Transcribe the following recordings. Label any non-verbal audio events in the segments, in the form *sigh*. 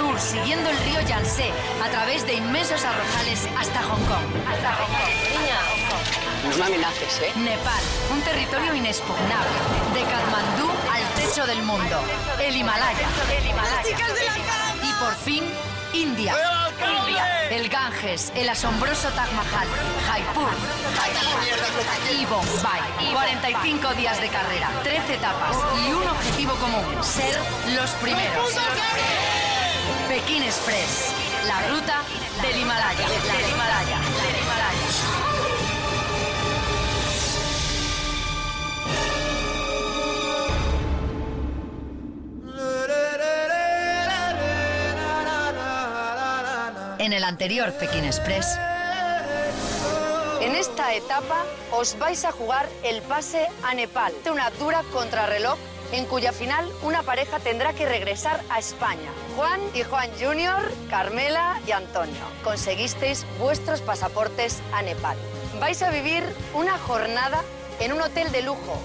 sur, siguiendo el río Yangtze, a través de inmensos arrozales hasta Hong Kong. Hasta Hong Kong. No me amenaces, ¿eh? Nepal, un territorio inexpugnable. De Katmandú al techo del mundo. El Himalaya. Y por fin, India. India. El Ganges, el asombroso Taj Mahal, Jaipur, y Bombay. 45 días de carrera, 13 etapas y un objetivo común, ser los primeros. Pekín Express, la ruta del Himalaya. Himalaya. En el anterior Pekín Express. En esta etapa os vais a jugar el pase a Nepal, una dura contrarreloj en cuya final una pareja tendrá que regresar a España. Juan y Juan Junior, Carmela y Antonio. Conseguisteis vuestros pasaportes a Nepal. Vais a vivir una jornada en un hotel de lujo.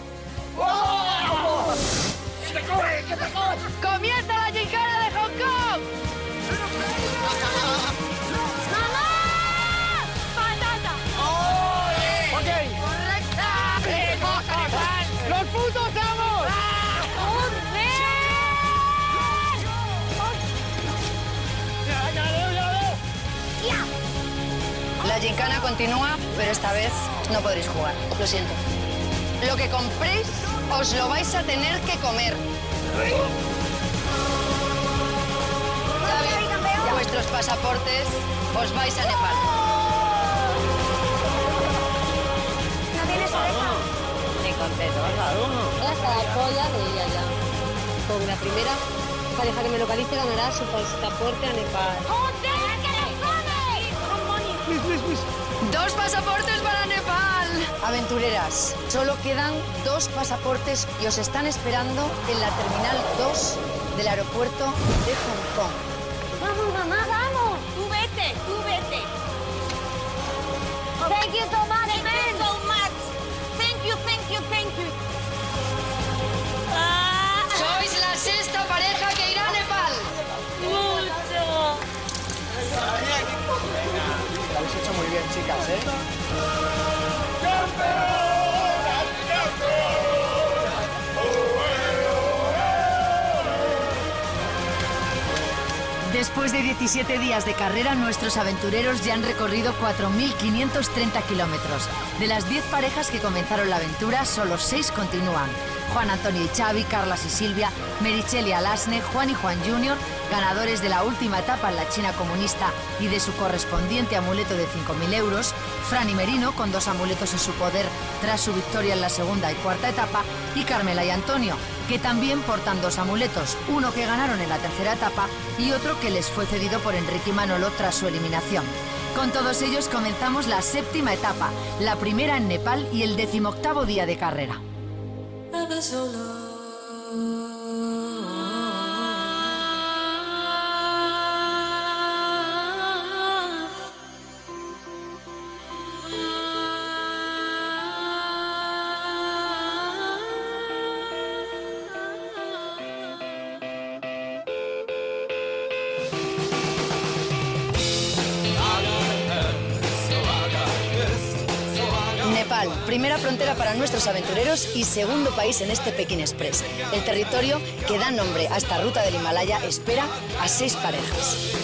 ¡Comienza la gincana de Hong Kong! La gincana continúa, pero esta vez no podréis jugar. Lo siento. Lo que compréis os lo vais a tener que comer. ¿Sabes? Vuestros pasaportes os vais a Nepal. ¿No tienes oreja? Ni. Hasta la polla de ella ya. Con la primera pareja que me localice ganará su pasaporte a Nepal. ¡Dos pasaportes para Nepal! Aventureras, solo quedan dos pasaportes y os están esperando en la terminal 2 del aeropuerto de Hong Kong. ¡Vamos, mamá, vamos! Tú vete, tú vete. Thank you so much, chicas, ¿eh? Después de 17 días de carrera, nuestros aventureros ya han recorrido 4.530 kilómetros. De las 10 parejas que comenzaron la aventura, solo 6 continúan. Juan Antonio y Xavi, Carlas y Silvia, Merichel y Alasne, Juan y Juan Jr., ganadores de la última etapa en la China comunista y de su correspondiente amuleto de 5.000 euros, Fran y Merino, con dos amuletos en su poder tras su victoria en la segunda y cuarta etapa, y Carmela y Antonio, que también portan dos amuletos, uno que ganaron en la tercera etapa y otro que les fue cedido por Enrique Manolo tras su eliminación. Con todos ellos comenzamos la séptima etapa, la primera en Nepal y el decimoctavo día de carrera. Para nuestros aventureros y segundo país en este Pekín Express. El territorio que da nombre a esta ruta del Himalaya espera a seis parejas.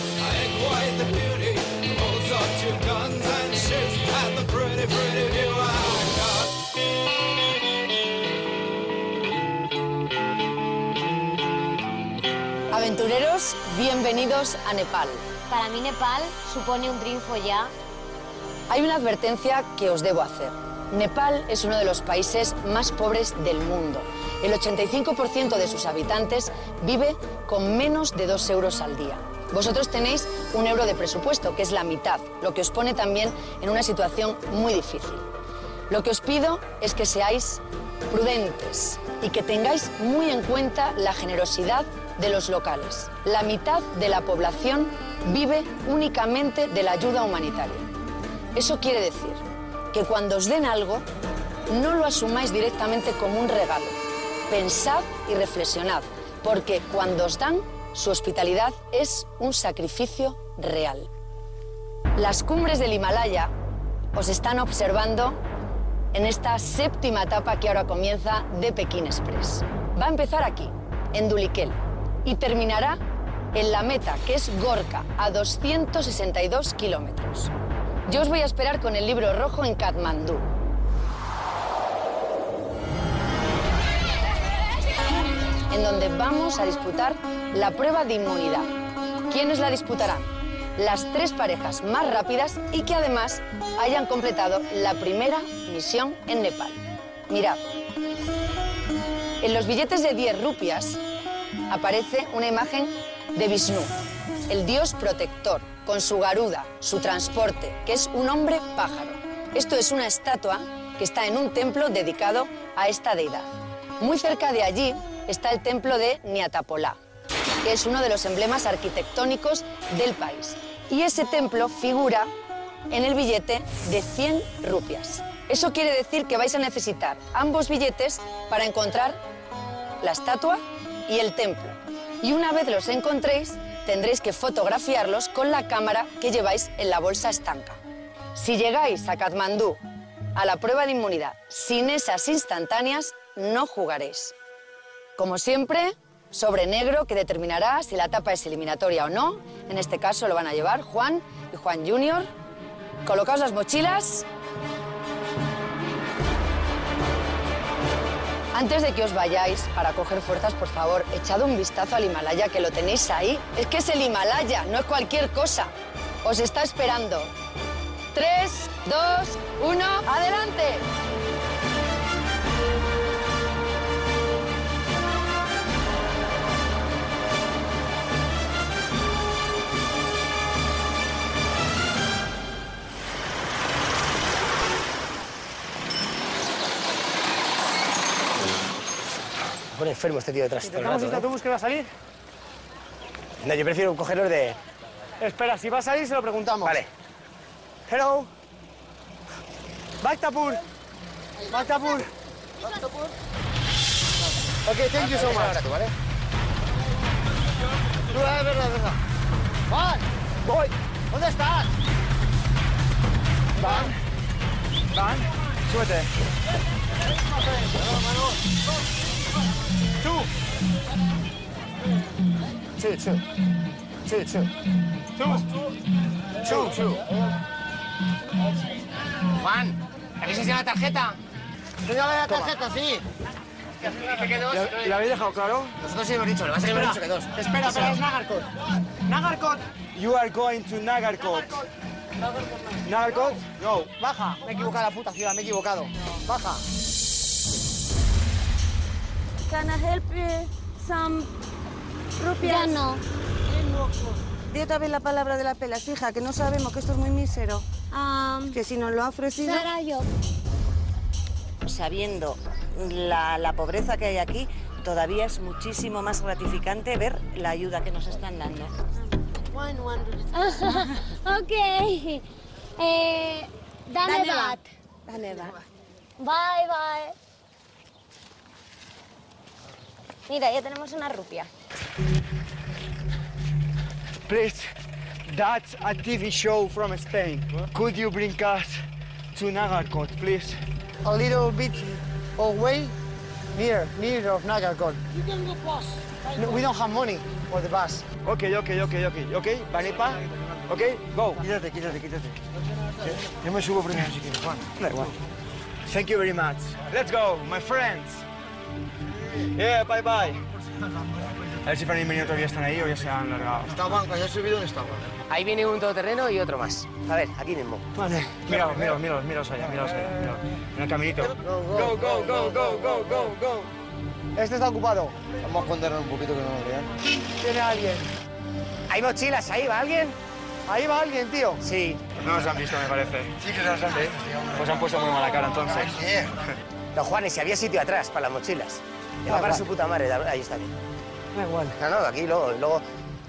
Aventureros, bienvenidos a Nepal. Para mí Nepal supone un triunfo ya. Hay una advertencia que os debo hacer. Nepal es uno de los países más pobres del mundo. El 85% de sus habitantes vive con menos de 2 euros al día. Vosotros tenéis un euro de presupuesto, que es la mitad, lo que os pone también en una situación muy difícil. Lo que os pido es que seáis prudentes y que tengáis muy en cuenta la generosidad de los locales. La mitad de la población vive únicamente de la ayuda humanitaria. Eso quiere decir que cuando os den algo, no lo asumáis directamente como un regalo. Pensad y reflexionad, porque cuando os dan, su hospitalidad es un sacrificio real. Las cumbres del Himalaya os están observando en esta séptima etapa que ahora comienza de Pekín Express. Va a empezar aquí, en Dulikhel, y terminará en la meta, que es Gorka, a 262 kilómetros. Yo os voy a esperar con el libro rojo en Katmandú. En donde vamos a disputar la prueba de inmunidad. ¿Quiénes la disputarán? Las tres parejas más rápidas y que además hayan completado la primera misión en Nepal. Mirad. En los billetes de 10 rupias aparece una imagen de Vishnu, el dios protector, con su garuda, su transporte, que es un hombre pájaro. Esto es una estatua que está en un templo dedicado a esta deidad. Muy cerca de allí está el templo de Niatapolá, que es uno de los emblemas arquitectónicos del país. Y ese templo figura en el billete de 100 rupias. Eso quiere decir que vais a necesitar ambos billetes para encontrar la estatua y el templo. Y una vez los encontréis, tendréis que fotografiarlos con la cámara que lleváis en la bolsa estanca. Si llegáis a Katmandú a la prueba de inmunidad sin esas instantáneas, no jugaréis. Como siempre, sobre negro que determinará si la etapa es eliminatoria o no. En este caso lo van a llevar Juan y Juan Junior. Colocaos las mochilas. Antes de que os vayáis para coger fuerzas, por favor, echad un vistazo al Himalaya, que lo tenéis ahí. Es que es el Himalaya, no es cualquier cosa. Os está esperando. Tres, dos, uno, adelante. Pone enfermo este tío detrás. todo el ¿Intentamos rato, este autobús que va a salir? No, yo prefiero cogerlos de... Espera, si va a salir se lo preguntamos. Vale. Hello. Bhaktapur. Bhaktapur. Ok, thank you so much. ¿vale? Tú, eh, verdad, verdad. Juan, voy. ¿Dónde estás? Van. Van. Súbete. Tú. Two, two. Two, two. Two. Two, two. Juan, ¿habéis enseñado la tarjeta? Enséñale la tarjeta, sí. Dice que dos. ¿Le, le habéis dejado claro? Nosotros sí hemos dicho, pasa es que hemos dicho que dos. Espera, espera, es Nagarkot. Nagarkot. You are going to Nagarkot. Nagarkot? No, baja. Me he equivocado la puta ciudad, me he equivocado. Baja. Can I help you? Some rupias. Ya no. Di otra vez la palabra de la pela, hija, que no sabemos, que esto es muy mísero. Um, Que si nos lo ha ofrecido... Sara, yo. sabiendo la, la pobreza que hay aquí, todavía es muchísimo más gratificante ver la ayuda que nos están dando. *laughs* ok. Eh, Danebat. Daneva. Bye, bye. Mira, ya tenemos una rupia. Please, that's a TV show from Spain. Could you bring us to Nagarkot, please? A little bit away, near, near of Nagarkot. You can go bus. No, we don't have money for the bus. Okay, okay, okay, okay, okay. Banipa, okay, go. Quítate, quítate, quítate. Eh, yo me subo primero si quieres, Juan. Da igual. Thank you very much. Let's go, my friends. Yeah, bye bye. A ver si Fran y Menio todavía están ahí o ya se han largado. Estaban, cuando he subido, no estaban. Ahí viene un todoterreno y otro más. A ver, aquí mismo. Vale. Mira, mira, mira, mira allá, mira allá, mira. En el caminito. Go, go, go, go, go, go, go. Este está ocupado. Vamos a escondernos un poquito que no nos vean. Tiene alguien. Hay mochilas ahí, ¿va alguien? Ahí va alguien, tío. Sí. No nos han visto, me parece. Sí que nos han visto. Pues han puesto muy mala cara, entonces. No, Juan, y si había sitio atrás para las mochilas. Le va para su puta madre, ahí está bien. Da igual. No, no, aquí luego, luego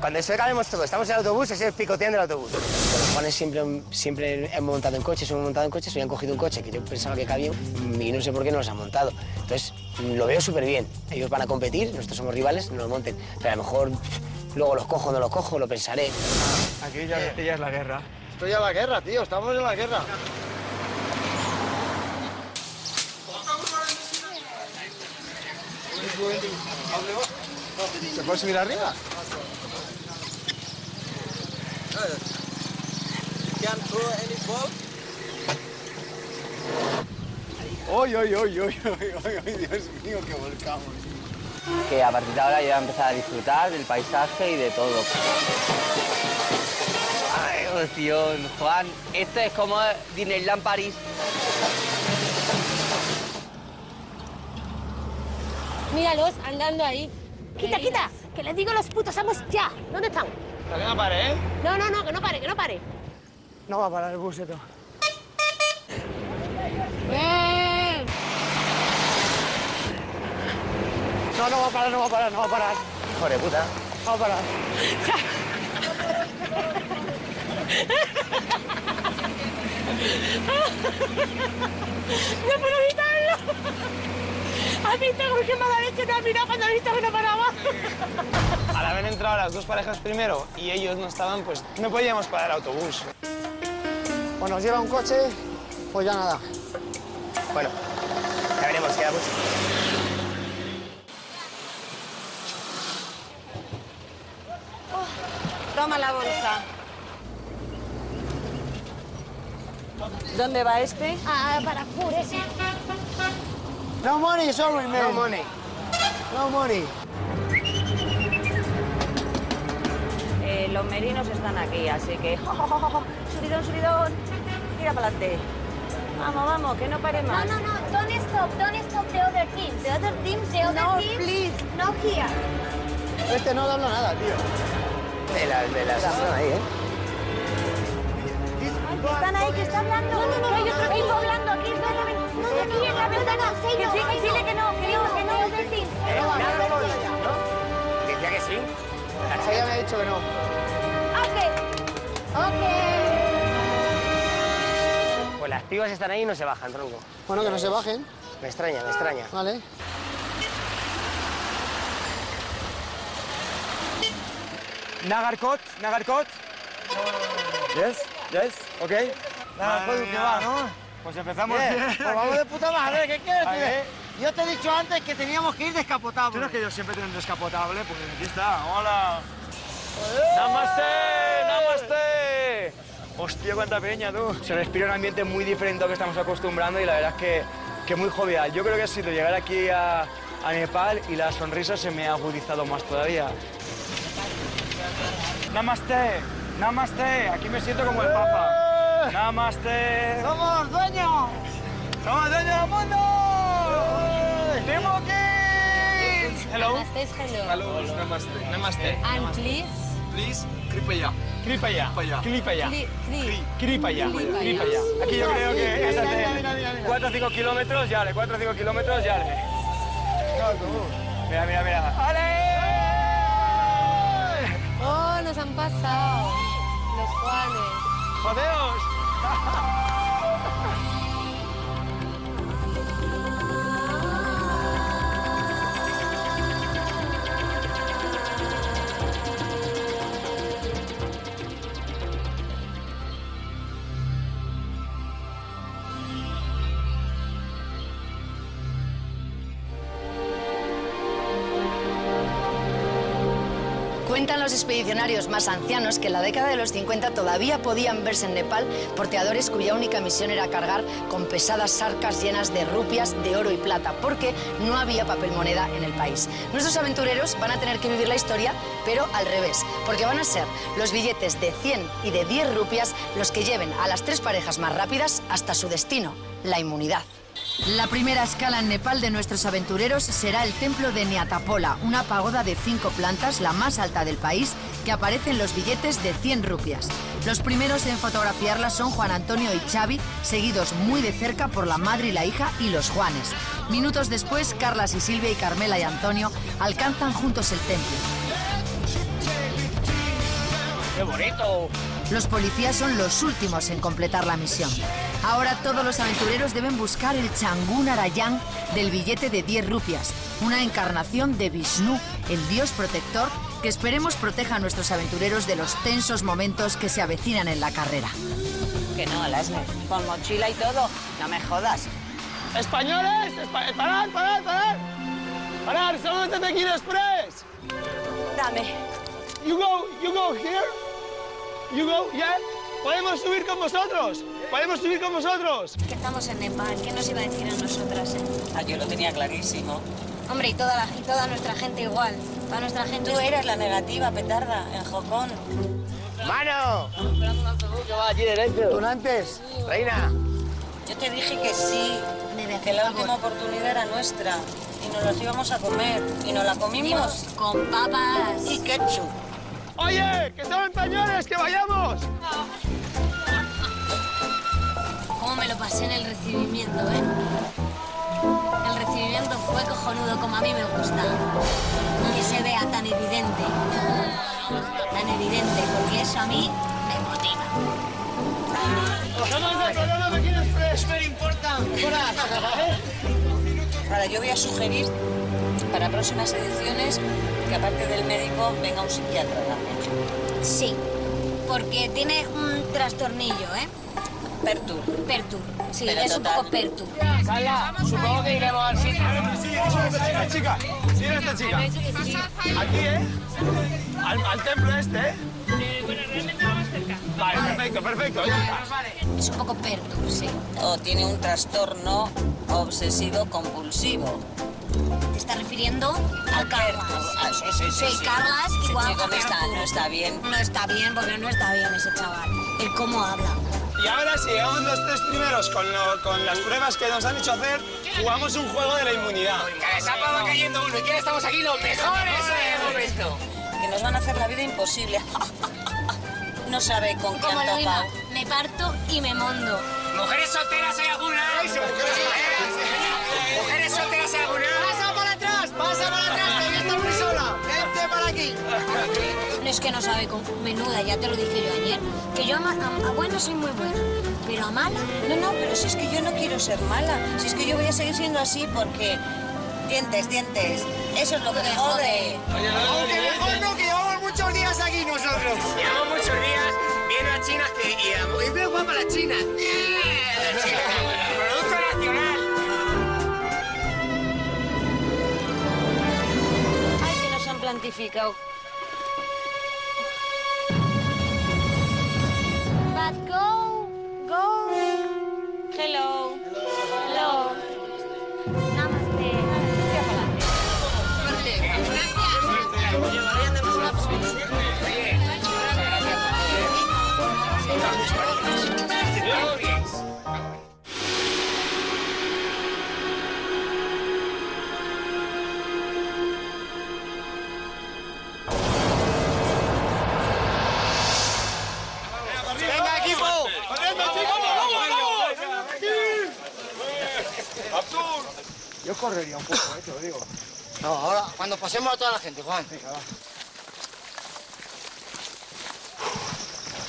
cuando eso acabemos todo, estamos en el autobús, ese es picoteando el autobús. Los Juanes siempre, siempre han montado en coches, hemos montado en coches, hoy han cogido un coche que yo pensaba que cabía y no sé por qué no los han montado. Entonces, lo veo súper bien. Ellos van a competir, nosotros somos rivales, no los monten. Pero a lo mejor luego los cojo, no los cojo, lo pensaré. Aquí ya, ya es la guerra. Estoy en la guerra, tío. Estamos en la guerra. ¿Se puede subir arriba? ¡Uy, uy, uy, uy, uy, uy, uy, Dios mío, qué volcamos! que a partir de ahora ya voy a empezar a disfrutar del paisaje y de todo. ¡Ay, emoción! Juan, esto es como Disneyland París. Míralos andando ahí. Quita, quita, que les digo los putos amos ya. ¿Dónde están? Que no pare, ¿eh? No, no, no, que no pare, que no pare. No va a parar el bus, esto. ¡Eh! No, no va a parar, no va a parar, no va a parar. Hijo de puta. No va a parar. *laughs* ¡No puedo evitarlo! ¿Has visto qué mala leche te has mirado cuando has visto que no paraba? *laughs* Al haber entrado las dos parejas primero y ellos no estaban, pues no podíamos parar el autobús. O nos lleva un coche, pues ya nada. Bueno, ya veremos, queda mucho. Toma la bolsa. ¿Dónde va este? Ah, para Pures. No money, sorry, man. No money. No money. Eh, los merinos están aquí, así que... subidón, subidón. Tira para adelante. Vamos, vamos, que no pare No, más. no, no, don't stop, don't stop the other teams. The other teams, the other No, teams. please. No here. Este no habla nada, tío. De las de las están ahí, ¿eh? Están ahí, que está hablando. No, no, no, hay otro tipo hablando la. Que sí, que dile que no, que no, que no, other teams. Decía que sí. Ella me ha dicho que no. Ok. Ok. Pues las pibas están ahí y no se bajan, tronco. Bueno, que no se bajen, Me extraña, me extraña. ¿vale? Nagarkot, Nagarkot. Yes, yes, ok. Nada, pues que va, ¿no? Pues empezamos Bien, bien. Pues vamos de puta madre, ¿qué quieres, Vale. tío? Yo te he dicho antes que teníamos que ir Tú descapotables. no es que yo siempre tengo un descapotable, pues aquí está, hola. ¡Namaste! ¡Namaste! Hostia, cuánta peña, tú. Se respira un ambiente muy diferente al que estamos acostumbrando y la verdad es que, que muy jovial. Yo creo que ha sido llegar aquí a, a Nepal y la sonrisa se me ha agudizado más todavía. Namaste, namaste. Aquí me siento como el Papa. Namaste. ¡Somos dueños! ¡Somos dueños del mundo! ¡Timokis! Hello. Namaste, hello. Namaste. Namaste. And please. Please, Kripaya. Cli- cli- clipaya, clipaya. Aquí yo creo que es hace 4 o 5 kilómetros, ya le, 4 o 5 kilómetros, ya le. Mira, mira, mira. ¡Ale! Oh, nos han pasado. Los Juanes. Adeus! *laughs* expedicionarios más ancianos que en la década de los 50 todavía podían verse en Nepal porteadores cuya única misión era cargar con pesadas sarcas llenas de rupias, de oro y plata, porque no había papel moneda en el país. Nuestros aventureros van a tener que vivir la historia, pero al revés, porque van a ser los billetes de 100 y de 10 rupias los que lleven a las tres parejas más rápidas hasta su destino, la inmunidad. La primera escala en Nepal de nuestros aventureros será el templo de Nyatapola, una pagoda de cinco plantas, la más alta del país, que aparece en los billetes de 100 rupias. Los primeros en fotografiarla son Juan Antonio y Xavi, seguidos muy de cerca por la madre y la hija y los Juanes. Minutos después, Carlas y Silvia y Carmela y Antonio alcanzan juntos el templo. ¡Qué bonito! Los policías son los últimos en completar la misión. Ahora todos los aventureros deben buscar el Changun Arayán del billete de 10 rupias, una encarnación de Vishnu, el dios protector que esperemos proteja a nuestros aventureros de los tensos momentos que se avecinan en la carrera. Que no, Lasme. Con mochila y todo. No me jodas. ¡Españoles! Espa- ¡Parad, parad, parad! ¡Parad! ¡Somos de Tequila Express! Dame. You go, you go here. You go, yeah. ¿Podemos subir con vosotros? ¿Podemos subir con vosotros? Que estamos en Nepal, ¿qué nos iba a decir a nosotras? eh? Ah, yo lo tenía clarísimo. Hombre, y toda, la, y toda nuestra gente igual. Toda nuestra gente... Tú eres la negativa, petarda, en Jocón. ¡Mano! ¿Qué va allí derecho? Donantes. Reina. Yo te dije que sí, que la última oportunidad era nuestra. Y nos las íbamos a comer. Y nos la comimos. Con papas. Y ketchup. ¡Oye! ¡Que son españoles! ¡Que vayamos! ¿Cómo me lo pasé en el recibimiento, eh? El recibimiento fue cojonudo, como a mí me gusta. Que se vea tan evidente. Tan evidente, porque eso a mí me motiva. ¡Somos del programa Tequila Express! ¡Me importa! *laughs* Ahora, yo voy a sugerir para próximas ediciones que aparte del médico venga un psiquiatra también. Sí, porque tiene un trastornillo, ¿eh? Pertur. Pertur. Sí, Pero es un poco pertur. Carla, supongo que iremos al sitio. Sí, esta chica. Sí, esta chica. Aquí, ¿eh? Al, al templo este, ¿eh? bueno, realmente. Vale, perfecto, perfecto. ya está. Es un poco pertur, sí. O tiene un trastorno obsesivo compulsivo. ¿Te estás refiriendo al Carlas? Ah, sí, sí, sí. Sí, Carlas igual chico no está, no está bien. No está bien, porque no está bien ese chaval. El cómo habla. Y ahora, si llegamos los tres primeros con, lo- con las pruebas que nos han hecho hacer, jugamos un juego de la inmunidad. Cada etapa va cayendo uno. ¿Y quién estamos aquí? Los mejores en el momento. Que nos van a hacer la vida imposible. *laughs* No sabe con qué Como han topado. me parto y me mondo. ¿Mujeres solteras hay alguna? ¿Mujeres solteras hay alguna? ¡Pasa para atrás! ¡Pasa para atrás! ¡Que ya está muy sola! ¡Vente para aquí! No es que no sabe con menuda, ya te lo dije yo ayer. Que yo a, a- a buena soy muy buena, pero a mala No, no, pero si es que yo no quiero ser mala. Si es que yo voy a seguir siendo así porque... Dientes, dientes. Eso es lo que me jode. Aunque mejor no, que llevamos muchos días aquí nosotros. Llevamos muchos días viendo a chinas que... Y a muy guapa la china. La China. Producto nacional. Ay, que nos han plantificado. But go, go. Hello. Hello. Correría un poco, eh, te lo digo. No, ahora, cuando pasemos a toda la gente, Juan.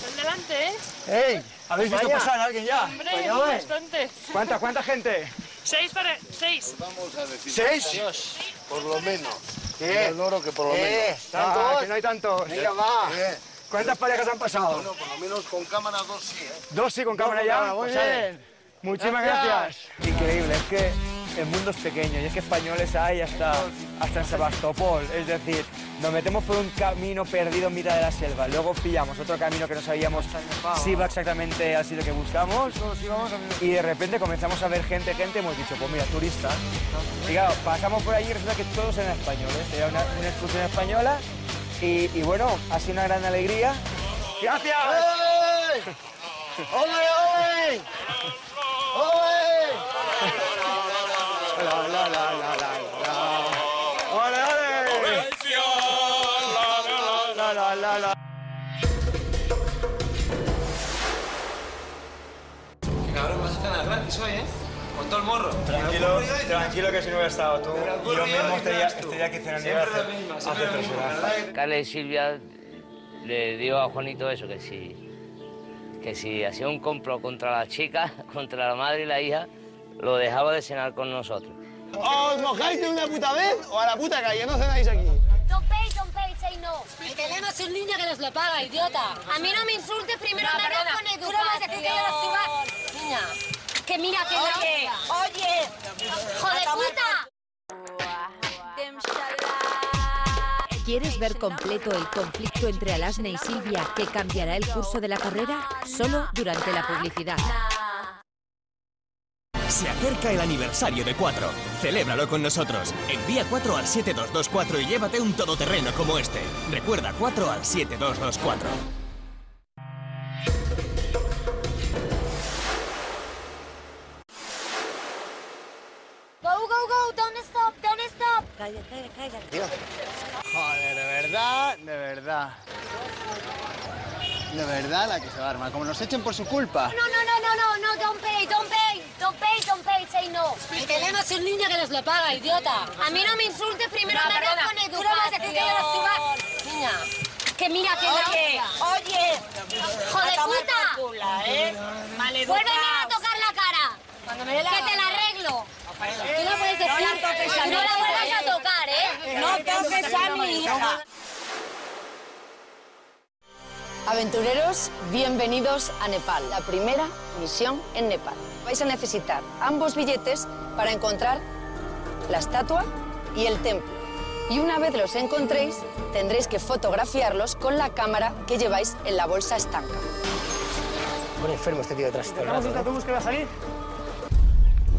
Ven delante, ¿eh? ¡Ey! ¿Habéis visto Vaya. pasar a alguien ya? Hombre, Españoles. bastante. ¿Cuánta, cuánta gente? Seis para... Seis. ¿Seis? Por lo menos. ¿Qué? El loro que por lo ¿Qué? menos. Ah, ¿Tantos? que no hay tantos. Venga, va. Bien. ¿Cuántas parejas han pasado? Bueno, por lo menos con cámara dos sí, ¿eh? Dos sí con cámara ya. muy Pues sale. bien. Muchísimas Gracias. gracias. Increíble, es que el mundo es pequeño y es que españoles hay hasta, hasta en Sebastopol. Es decir, nos metemos por un camino perdido en mitad de la selva. Luego pillamos otro camino que no sabíamos si va exactamente al sitio que buscamos. Y de repente comenzamos a ver gente, gente, hemos dicho, pues mira, turistas. Y pasamos por allí y resulta que todos eran españoles. Era una, una excursión española y, bueno, ha sido una gran alegría. ¡Gracias! ¡Ey! ¡Ole, ole! ¡Ole! la, la, la, la, la. ¡Ole, ole! La, la, la, la, Qué cabrón, vas a estar gratis hoy, ¿eh? Con todo el morro. Tranquilo, tranquilo que si no hubiera estado tú, yo mismo estaría, estaría aquí cenando hace, hace tres horas. Carla y Silvia le dio a Juanito eso, que si, que si hacía un compro contra la chica, *laughs* contra la madre y la hija, lo dejaba de cenar con nosotros. ¿Os mojáis de una puta vez o a la puta calle? No cenáis aquí. Don't pay, don't pay, say no. Y tenemos un niño que nos lo paga, idiota. A mí no me insultes, primero No, me con tú no vas a decir que yo la suba. educación. Niña. Que mira que Oye, la oye, hijo de puta. ¿Quieres ver completo el conflicto entre Alasne y Silvia que cambiará el curso de la carrera? Solo durante la publicidad. Se acerca el aniversario de 4. Celébralo con nosotros. Envía 4 al 7224 y llévate un todoterreno como este. Recuerda 4 al 7224. Go, go, go, don't stop, don't stop. Calla, calla, calla. Joder, de verdad, de verdad. De verdad la que se va a armar. Como nos echen por su culpa. No, no, no, no, no, no, don't pay, don't pay, don't pay, don't pay, say no. Y tenemos un niño que nos lo paga, idiota. A mí no me insultes, primero No, perdona, con tú educación. no vas a decir que yo la suba. Niña. Que mira que Oye, la oye. tomar puta. culo, ¿eh? Vuélveme a tocar la cara. Cuando me dé la Que te la arreglo. Tú no puedes decir No la toques a que mi no la vuelvas ¿eh? a tocar, ¿eh? No toques a mi hija. Aventureros, bienvenidos a Nepal, la primera misión en Nepal. Vais a necesitar ambos billetes para encontrar la estatua y el templo. Y una vez los encontréis, tendréis que fotografiarlos con la cámara que lleváis en la bolsa estanca. Un enfermo este tío detrás. ¿Tenemos rato, un autobús que va a salir?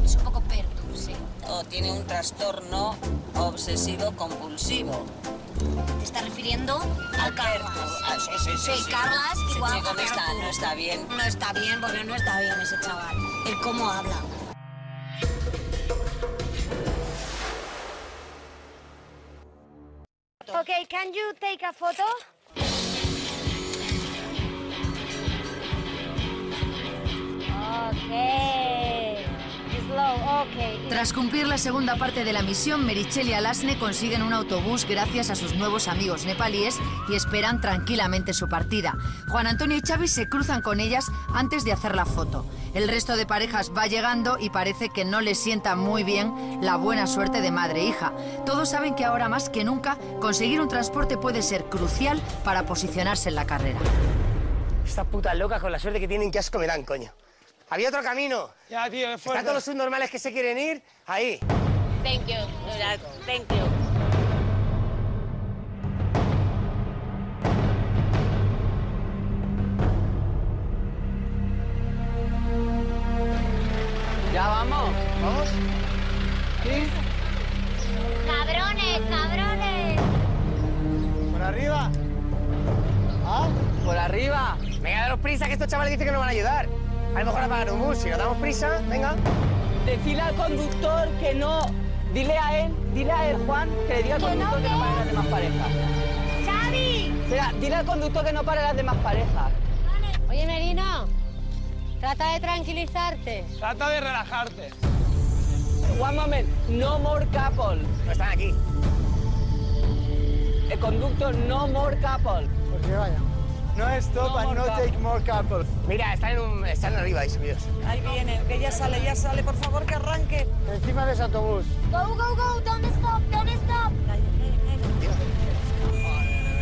Es un poco pertur, sí. O tiene un trastorno obsesivo compulsivo. ¿Te estás refiriendo a Carlas? Ah, sí, sí, sí, Sí, sí. Carlas, igual chico no está, no está bien. No está bien, porque no está bien ese chaval. El cómo habla. Okay, can you take a photo? Okay. Tras cumplir la segunda parte de la misión, Merichel y Alasne consiguen un autobús gracias a sus nuevos amigos nepalíes y esperan tranquilamente su partida. Juan Antonio y Xavi se cruzan con ellas antes de hacer la foto. El resto de parejas va llegando y parece que no les sienta muy bien la buena suerte de madre e hija. Todos saben que ahora más que nunca conseguir un transporte puede ser crucial para posicionarse en la carrera. Esta puta loca con la suerte que tienen, que asco me dan, coño. Había otro camino. Ya, tío, es Están fuerte. todos los subnormales que se quieren ir ahí. Thank you. Thank you. ¿Ya vamos? ¿Vamos? ¿Sí? Cabrones, cabrones. ¿Por arriba? ¿Ah? ¿Por arriba? Venga, daros prisa, que estos chavales dicen que nos van a ayudar. A lo mejor apagan un bus. Si nos damos prisa, venga. Decirle al conductor que no. Dile a él, dile a él, Juan, que le diga al Que no, conductor que no pare las demás parejas. ¡Xavi! Espera, dile al conductor que no pare las demás parejas. Oye, Merino, trata de tranquilizarte. Trata de relajarte. One moment, no more couple. No están aquí. El conductor, no more couple. Pues que vaya. No stop No and no take more couple. Mira, están, en un- están arriba ahí subidos. Ahí viene, que ya sale, ya sale, por favor, que arranque. Encima de ese autobús. Go, go, go, don't stop, don't stop. De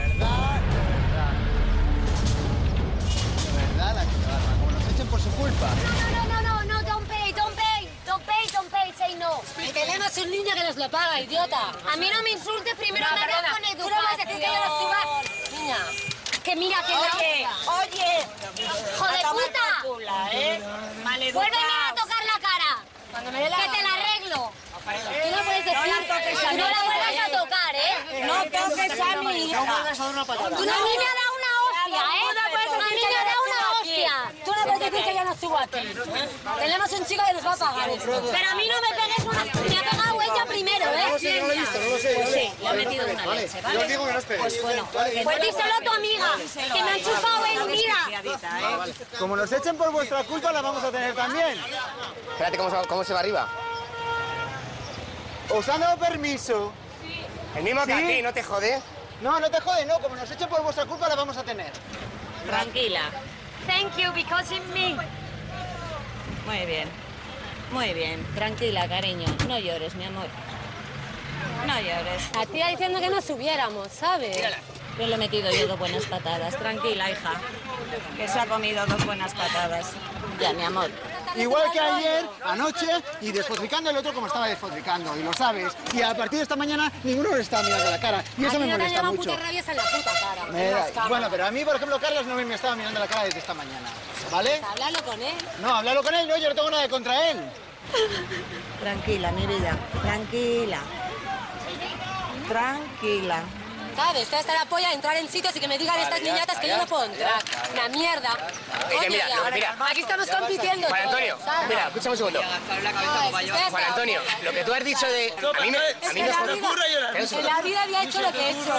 verdad, de verdad. De verdad la que. Como nos echen por su culpa. No, no, no, no, don't pay, don't pay, don't pay, don't pay, say no. Y tenemos un niño que nos lo paga, idiota. A mí no me insultes, primero No, me hablas con tú educación. no vas a decir que yo la suba. Niña. Que mira que Oye, la oye. tomar puta. culo, ¿eh? Vuélveme a tocar la cara. Cuando me dé la Que te la arreglo. Tú no puedes decir No la toques a no la vuelvas a ¿eh? tocar, ¿eh? No toques a mi hija. Tú no, a me dado una hostia, ¿eh? Tú no puedes A mí decir que me una hostia. Tú no puedes decir que yo no subo aquí. Tenemos un chico que nos va a pagar esto. Pero a mí no me pegues una... Me ha pegado ella primero, ¿eh? Pues sí, le ha metido una leche, yo ¿vale? os digo que no esperéis. Pues bueno, Pues díselo a tu amiga, que me ha enchufado el mira. ¿eh? Como nos echen por vuestra culpa, la vamos a tener también. Espérate, ¿cómo se, cómo se va arriba? ¿Os han dado permiso? El mismo que ¿Sí? a ti, ¿no te jode? No, no te jode, no. Como nos echen por vuestra culpa, la vamos a tener. Tranquila. Thank you, because it's me. Muy bien. Muy bien. Tranquila, cariño. No llores, mi amor. No llores. La tía diciendo que no subiéramos, ¿sabes? Yo le he metido yo dos buenas patadas. Tranquila, hija. Que se ha comido dos buenas patadas. Ya, mi amor. Igual que ayer, anoche, y despotricando el otro como estaba despotricando, y lo sabes. Y a partir de esta mañana, ninguno le está mirando la cara. Y eso A me molesta mucho. puta rabias en la puta cara. Me en da- las cámaras. bueno, pero a mí, por ejemplo, Carlos no me estaba mirando la cara desde esta mañana. ¿Vale? Háblalo con él. No, háblalo con él, no, yo no tengo nada contra él. Tranquila, mi vida. Tranquila. Tranquila. ¿Sabes? Te está la polla de entrar en sitios y que me digan Vale, estas ya niñatas que ya yo no puedo entrar. ya Una mierda. Que Coño, mira, no, mira. Aquí estamos compitiendo. Juan todos, Antonio, ¿sabes? mira, escúchame un segundo. Juan Antonio, lo que tú has dicho de... A mí me, a Es mí me En la vida había hecho lo que he hecho.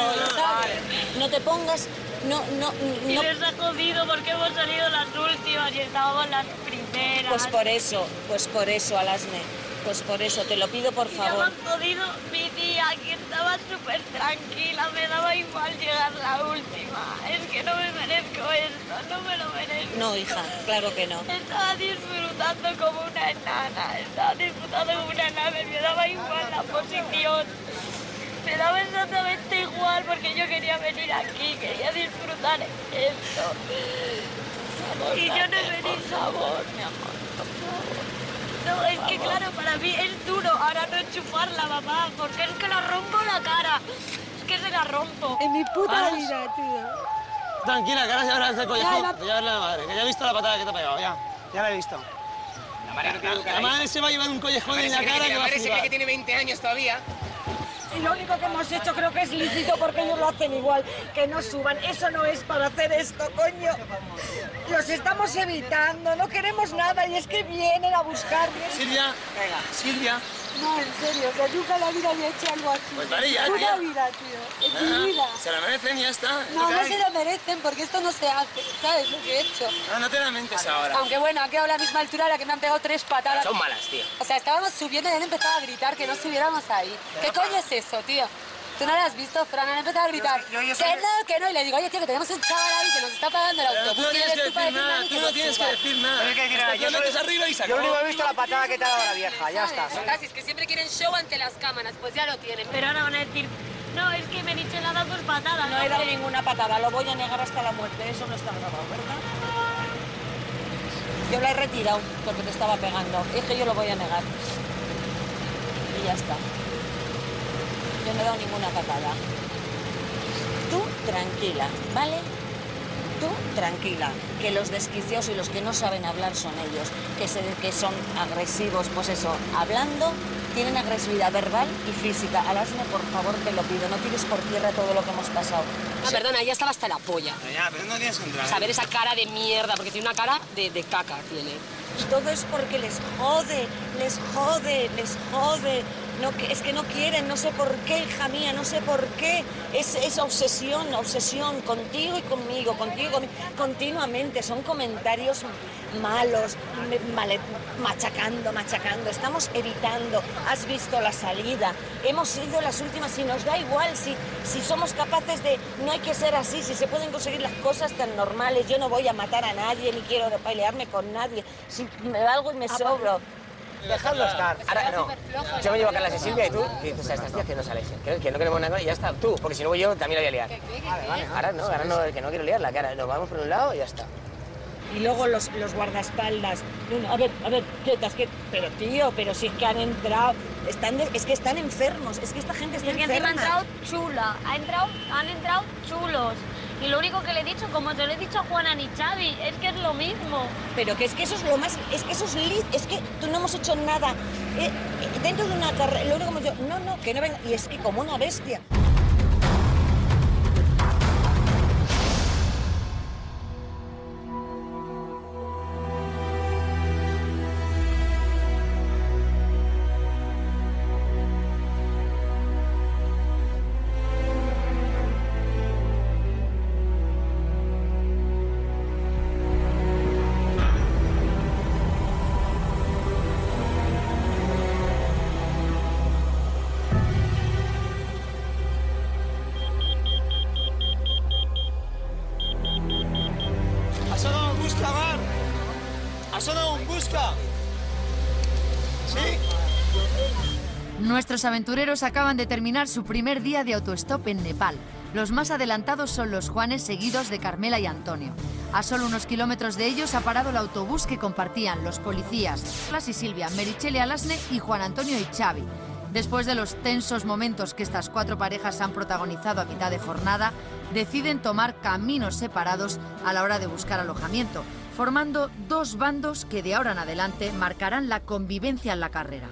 No te pongas. No, no, Y no. les ha jodido porque hemos salido las últimas y estábamos las primeras. Pues por eso, pues por eso, Alasne. Pues por eso, te lo pido por Y ya me favor. han jodido mi día, que estaba súper tranquila, me daba igual llegar la última. Es que no me merezco esto, no me lo merezco. No, hija, claro que no. Estaba disfrutando como una enana, estaba disfrutando como una enana, me daba igual la posición. Me daba exactamente igual porque yo quería venir aquí, quería disfrutar esto. Y yo no vení sabor, mi amor. No, es que claro, para mí es duro ahora no enchufarla, mamá, porque es que la rompo la cara. Es que se la rompo. En mi puta vida, tío. Tranquila, que ahora ya verás el Ya, la- la madre, que ya he visto la patada que te ha pegado, ya. Ya la he visto. La madre se va a llevar un collejón en la cara que va a flipar. que tiene 20 años todavía. Y lo único que hemos hecho creo que es lícito porque ellos lo hacen igual, que no suban. Eso no es para hacer esto, coño. Los estamos evitando, no queremos nada y es que vienen a buscarme. Silvia, Silvia. No, en serio, que nunca en la vida había hecho algo así. Pues vale, ya, Puta tía. vida, tío. En Ah, mi vida. Se la merecen y ya está. No, no se lo merecen porque esto no se hace, ¿sabes lo que he hecho? No, no te lamentes ahora. Aunque bueno, ha quedado a la misma altura a la que me han pegado tres patadas. Son malas, tío. O sea, estábamos subiendo y han empezado a gritar que no subiéramos ahí. ¿Qué coño es eso, tío? ¿Tú no lo has visto, Fran? Han empezado a gritar yo- yo que soy- no, que no. Y le digo, oye, tío, que tenemos un chaval ahí que nos está pagando el autobús. tú no ¿Quién tienes que decir nada, tú no tienes que decir nada. No hay que decir nada, Hasta yo solo- arriba y Yo único he visto la patada que te ha dado la vieja, ya está. Casi, es que siempre quieren show ante las cámaras, pues ya lo tienen. Pero ahora van a decir, no, es que Meriche le ha dado por patadas. No he dado hombre". ninguna patada, lo voy a negar hasta la muerte. Eso no está grabado, ¿verdad? Yo la he retirado porque te estaba pegando. Es que yo lo voy a negar. Y ya está. No he dado ninguna patada. Tú tranquila, ¿vale? Tú tranquila, que los desquiciados y los que no saben hablar son ellos, que, se, que son agresivos, pues eso, hablando, tienen agresividad verbal y física. Alasne, por favor, te lo pido, no tires por tierra todo lo que hemos pasado. Ah, perdona, ya estaba hasta la polla. Ya, pero no tienes que entrar. Ver esa cara de mierda, porque tiene una cara de, de caca, tiene. Todo es porque les jode, les jode, les jode. No, es que no quieren, no sé por qué, hija mía, no sé por qué. Es, es obsesión, obsesión, contigo y conmigo, contigo continuamente. Son comentarios malos, male- machacando, machacando. Estamos evitando. Has visto la salida. Hemos sido las últimas y nos da igual si, si somos capaces de... No hay que ser así, si se pueden conseguir las cosas tan normales. Yo no voy a matar a nadie ni quiero pelearme con nadie. Si me valgo y me sobro. Dejadlo estar. Ahora no. Yo me llevo a Carla y Silvia y tú y dices, a estas tías que no se alejen. Que, que no queremos nada y ya está. Tú, porque si no voy yo también la voy a liar. Vale. Ahora no, ahora no, que no quiero liarla. Que ahora nos vamos por un lado y ya está. Y luego los, los guardaespaldas. No, no, a ver, a ver, quietas, que... Pero tío, pero si es que han entrado... Están de- es que están enfermos, es que esta gente está Es que encima ha enferma. entrado chula, ha entrado, han entrado chulos. Y lo único que le he dicho, como te lo he dicho a Juana ni Xavi, es que es lo mismo. Pero que es que eso es lo más... Es que eso es es que tú no hemos hecho nada. Eh, eh, dentro de una carrera, lo único que hemos dicho, no, no, que no venga. Y es que como una bestia. Nuestros aventureros acaban de terminar su primer día de autostop en Nepal. Los más adelantados son los Juanes seguidos de Carmela y Antonio. A solo unos kilómetros de ellos ha parado el autobús que compartían los policías, Clas y Silvia, Merichele Alasne y Juan Antonio y Xavi. Después de los tensos momentos que estas cuatro parejas han protagonizado a mitad de jornada, deciden tomar caminos separados a la hora de buscar alojamiento, formando dos bandos que de ahora en adelante marcarán la convivencia en la carrera.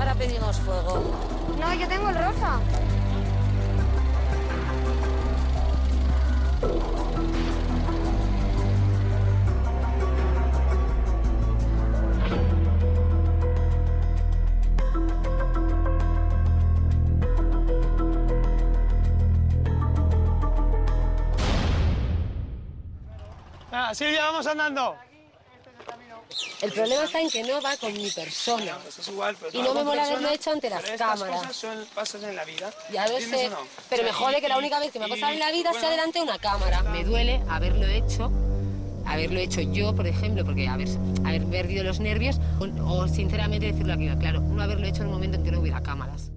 Ahora, pedimos fuego. No, yo tengo el rosa. Ah, Silvia, vamos andando. El problema está en que no va con mi persona. Es igual, pero Y no me mola haberlo hecho ante las pero estas cámaras. cosas son pasos en la vida. Ya lo ¿entiendes sé, o no? pero O me sea, jode y- que la única vez que me ha pasado en la vida bueno, sea delante de una cámara. Me duele haberlo hecho, haberlo hecho yo, por ejemplo, porque haber, haber perdido los nervios, o, o sinceramente decirlo aquí, claro, no haberlo hecho en el momento en que no hubiera cámaras.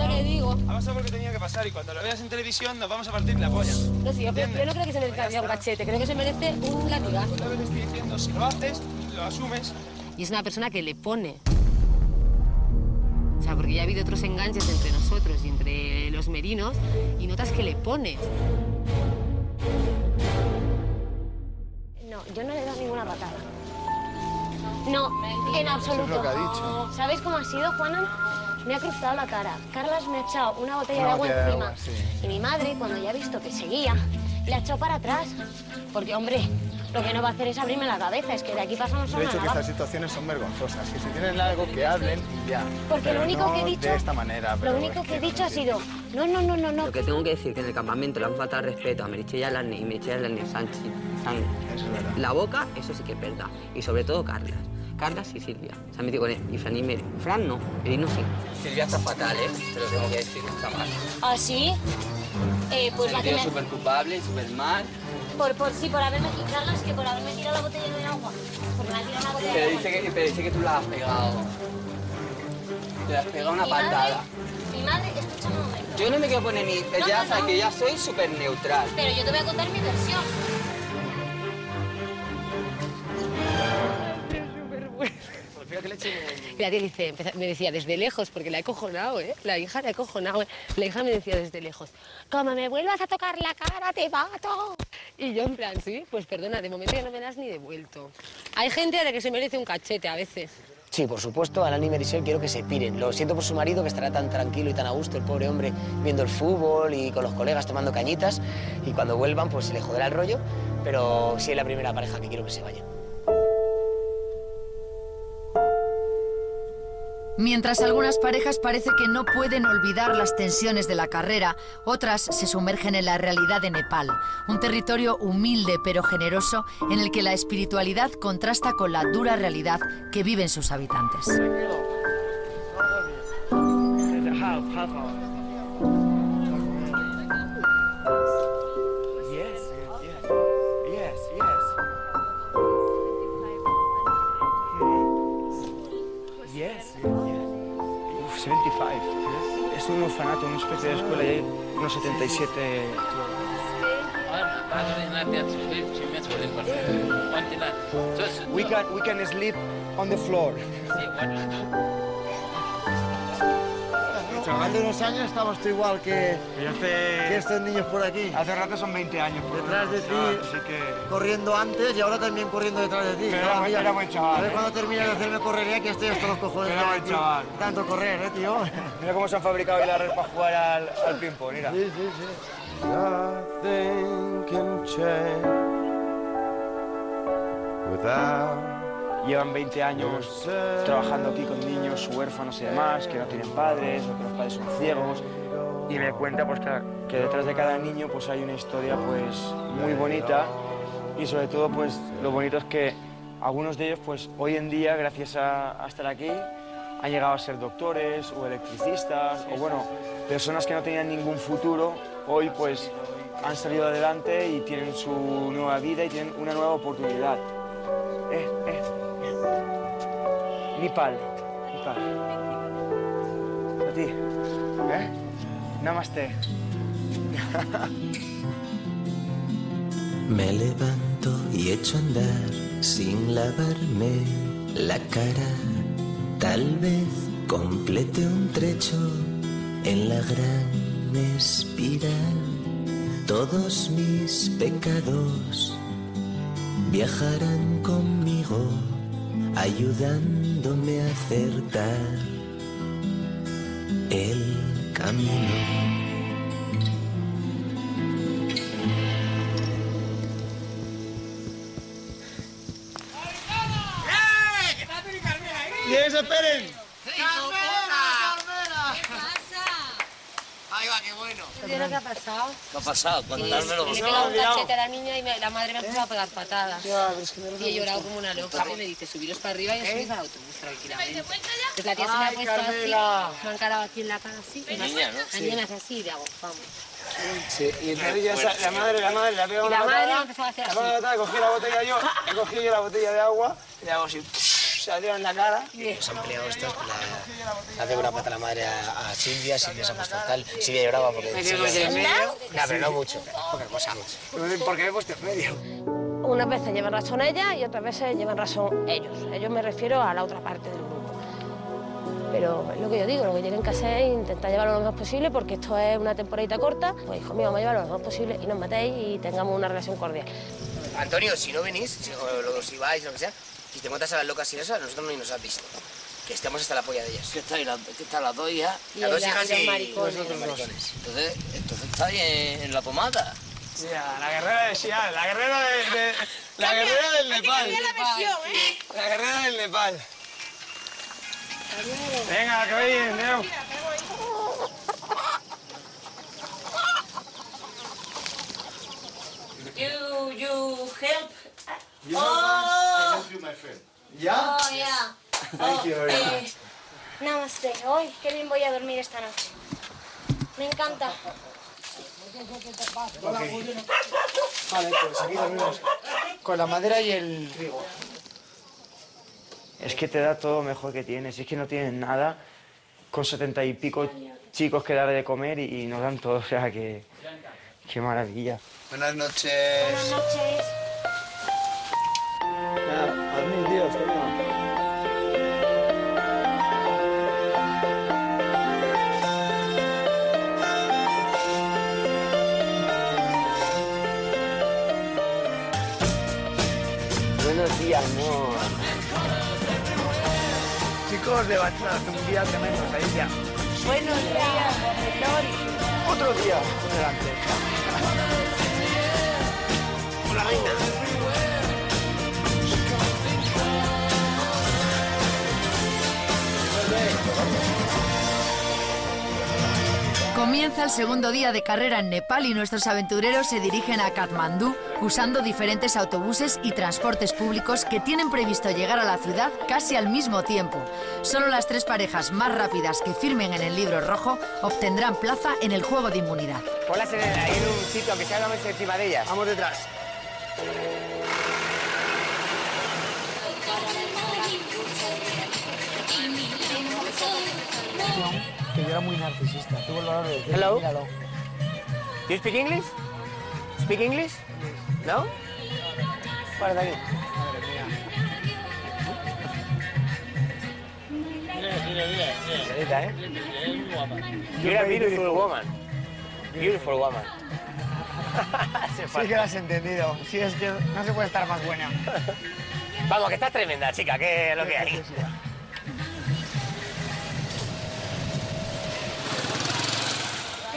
Es lo que digo. Ha pasado porque tenía que pasar y cuando lo veas en televisión nos vamos a partir la polla. No, sí, yo, yo no creo que se merezca un cachete, creo que se merece un latigazo. Lo que te estoy diciendo, si lo haces, lo asumes. Y es una persona que le pone. O sea, porque ya ha habido otros enganches entre nosotros y entre los merinos y notas que le pone. No, yo no le he dado ninguna patada. No, en absoluto. Eso es lo que ha dicho. ¿Sabes cómo ha sido, Juana? Me ha cruzado la cara. Carlas me ha echado una botella Una de agua botella de encima. agua, sí. Y mi madre, cuando ya ha visto que seguía, le ha echado para atrás. Porque, hombre, lo que no va a hacer es abrirme la cabeza. Es que de aquí pasamos a De hecho, que estas situaciones son vergonzosas. Que si tienen algo, que hablen y ya. Porque Pero lo único no que he dicho... de esta manera. Lo único es que he dicho ha sido... No, no, no, no, no. Lo que tengo que decir que en el campamento le han faltado respeto a Merichella Alarne y Merichella Alarne Sánchez. San- La boca, eso sí que es verdad. Y sobre todo Carlas. Carlas y Silvia. Se han metido con él. Y Fran y Meri. Fran no, Meri no sí. Silvia está fatal, ¿eh? Te lo tengo que decir. Está mal. ¿Ah, sí? Eh, pues Se la que me... súper culpable, súper mal. Por, por, sí, por haberme... Y Carlas, que por haberme tirado la botella de agua. Porque me ha tirado una botella de Pero agua. dice, que, pero dice que tú la has pegado. Te has pegado una Mi madre- patada. Mi madre, escúchame un momento. Yo no me quiero poner ni... No, ya no, sabes no. que ya soy súper neutral. Pero yo te voy a contar mi versión. *laughs* La tía dice, empeza- me decía desde lejos, porque la he cojonado, ¿eh? La hija la he cojonado. ¿eh? La hija me decía desde lejos, como me vuelvas a tocar la cara, te mato. Y yo en plan, sí, pues perdona, de momento ya no me das ni devuelto. Hay gente a la que se merece un cachete a veces. Sí, por supuesto, Alan y Merisel quiero que se piren. Lo siento por su marido, que estará tan tranquilo y tan a gusto, el pobre hombre, viendo el fútbol y con los colegas tomando cañitas. Y cuando vuelvan, pues se le joderá el rollo. Pero sí es la primera pareja que quiero que se vaya. Mientras algunas parejas parece que no pueden olvidar las tensiones de la carrera, otras se sumergen en la realidad de Nepal, un territorio humilde pero generoso en el que la espiritualidad contrasta con la dura realidad que viven sus habitantes. Especie de escuela y hay unos 77... We can, we can sleep on the floor. Hace unos años estabas tú igual que, Y hace... que estos niños por aquí. Hace rato son 20 años. por Detrás de ti, chaval, así que... corriendo antes y ahora también corriendo detrás de ti. Pero era buen- día. era buen chaval, A ver ¿eh? cuando terminas de hacerme correría que estoy hasta los cojones. Era de buen chaval. Tanto correr, eh, tío. Mira cómo se han fabricado las redes para jugar al, al ping-pong, mira. Sí, sí, sí. Nothing can change without Llevan 20 años trabajando aquí con niños huérfanos y demás, que no tienen padres o que los padres son ciegos. Y me cuenta pues, que, que detrás de cada niño pues, hay una historia pues, muy bonita y sobre todo pues, lo bonito es que algunos de ellos pues, hoy en día, gracias a, a estar aquí, han llegado a ser doctores o electricistas o bueno, personas que no tenían ningún futuro, hoy pues han salido adelante y tienen su nueva vida y tienen una nueva oportunidad. Eh, eh. Nipal. Nipal. A ti. ¿Eh? Namaste. Me levanto y echo a andar sin lavarme la cara. Tal vez complete un trecho en la gran espiral. Todos mis pecados viajarán conmigo, ayudándome a acertar el camino. ¡Y eso, esperen! Ahí va, qué bueno. ¿Qué qué ha pasado? ¿Qué ha pasado? Contármelo Le he vosotros. pegado un cachete a la niña y me- la madre me ha empezado a pegar patadas. y he llorado como una loca. Y me dice, subiros para arriba y os subís al autobús tranquilamente. Entonces la tía se me ha puesto Carmela. así, me ha encarado aquí en la cara así. La niña, ¿no? La Sí. niña me hace así y le hago, vamos. Sí, y entonces ya la madre, la madre, la pega una la madre patada, empezó a hacer la así. madre patada, cogí la botella yo, he cogido yo la botella de agua, y le hago así, se la tiro en la cara. Los han peleado estos, la, pegado una pata a la madre a, a Silvia, Silvia se ha puesto tal, Silvia lloraba porque... ¿Me Silvia- en medio? No, pero no mucho, poca cosa. Porque me he puesto en medio. Unas veces llevan razón ella y otras veces llevan razón ellos. Ellos me refiero a la otra parte del grupo. Pero es lo que yo digo, lo que tienen que hacer es intentar llevarlo lo más posible porque esto es una temporadita corta. Pues hijo mío, vamos a llevarlo lo más posible y nos matéis y tengamos una relación cordial. Antonio, si no venís, si, o, lo- si vais, lo que sea, si te encuentras a las locas y eso, a nosotros ni nos has visto. Que estamos hasta la polla de ellas. La- ¿Qué están las dos hijas? Y Las dos hijas y y maricones. nosotros los maricones. Entonces, entonces estáis en, en la pomada. Ya, la guerrera de Xi'an, la guerrera de, de- la guerrera del Nepal. La guerrera del Nepal. Venga, que vayan, Neo. You, you help. You oh, help you, my friend. Oh, yeah. Thank you very eh, much. Namaste. Hoy, qué bien voy a dormir esta noche. Me encanta. Vale, pues aquí dormimos con la madera y el trigo. Es que te da todo lo mejor que tienes. Es que no tienes nada con setenta y pico chicos que darle de comer y, y nos dan todo. O sea que... Qué maravilla. Buenas noches. Buenas noches. Chicos, le va a echar un día tremendo, ahí ya. Buenos días, Otro día por delante. Hola, reina. Comienza el segundo día de carrera en Nepal y nuestros aventureros se dirigen a Katmandú usando diferentes autobuses y transportes públicos que tienen previsto llegar a la ciudad casi al mismo tiempo. Solo las tres parejas más rápidas que firmen en el libro rojo obtendrán plaza en el juego de inmunidad. Ponlas en el- ahí en un sitio, sea una mesa encima de ellas. Vamos detrás. Que yo era muy narcisista. Tuvo el valor de decir, Hello. míralo. You speak English? Speak English? No? Para de aquí. Señorita, ¿eh? You're a beautiful woman. Beautiful woman. *laughs* Sí que lo has entendido. Sí, es que no se puede estar más buena. Vamos, que estás tremenda, chica, que es lo que hay.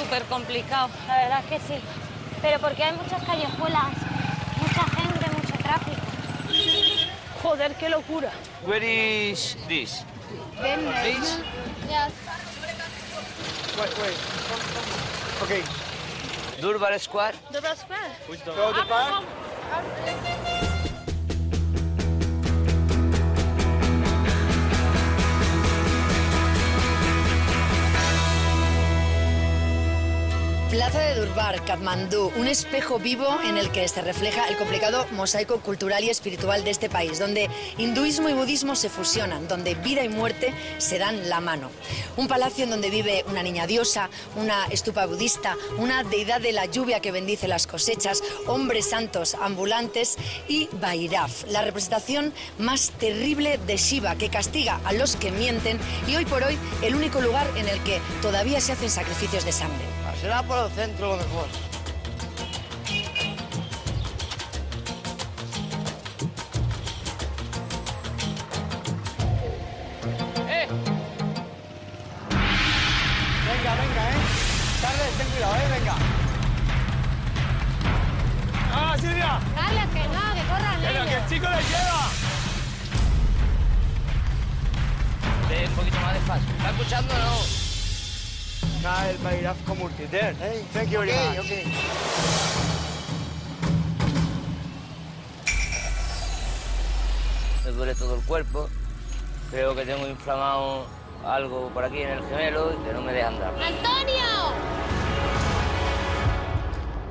Súper complicado, la verdad es que sí. Pero porque hay muchas callejuelas, mucha gente, mucho tráfico. Joder, qué locura. Where is this? This? Wait, wait. Okay. Durbar Square. Durbar Square. Go to park. Plaza de Darbar, Katmandú, un espejo vivo en el que se refleja el complicado mosaico cultural y espiritual de este país, donde hinduismo y budismo se fusionan, donde vida y muerte se dan la mano. Un palacio en donde vive una niña diosa, una estupa budista, una deidad de la lluvia que bendice las cosechas, hombres santos ambulantes y Bairav, la representación más terrible de Shiva que castiga a los que mienten y hoy por hoy el único lugar en el que todavía se hacen sacrificios de sangre. Será por el centro lo mejor. ¡Eh! Venga, venga, ¿eh? Carles, ten cuidado, ¿eh? Venga. ¡Ah, Silvia! Carles, que no, que corran ¡Pero que el chico les lleva! Ve un poquito más despacio. ¿Está escuchando o no? Kyle Bairaf Comurtiter. Hey, Thank you very okay, much. okay. Me duele todo el cuerpo. Creo que tengo inflamado algo por aquí en el gemelo y que no me deja andar. ¡Antonio!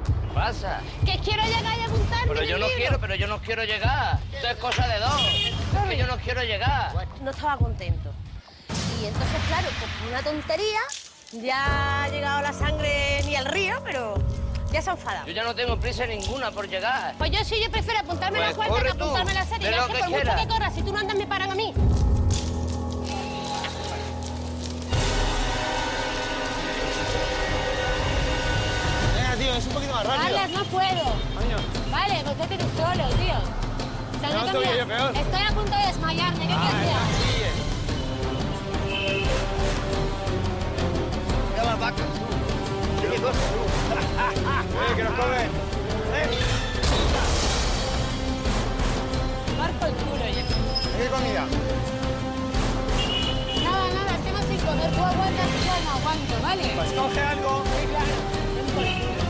¿Qué pasa? Que quiero llegar y apuntarme Pero yo no libro. quiero, pero yo no quiero llegar. Esto es cosa de dos. Es que yo no quiero llegar. No estaba contento. Y entonces, claro, pues por una tontería, ya ha llegado la sangre ni al río, pero ya se ha enfadado. Yo ya no tengo prisa ninguna por llegar. Pues yo sí, yo prefiero apuntarme Pues la cuarta que apuntarme la serie. es que que por mucho que corras, si tú no andas, me paran a mí. Venga, tío, es un poquito más rápido. Carlas, no puedo. Vale, pues vete tú solo, tío. No, todavía yo peor. Estoy a punto de desmayarme, ¿qué quieres que haga? Ya las vacas. ¿Qué cosa, ¡Eh, que nos comen! ¡Eh! Marco el culo yo. ¿Qué comida? Nada, nada, estemos sin comer. Tú aguantas y yo no aguanto, ¿vale? Pues coge algo. Sí, claro.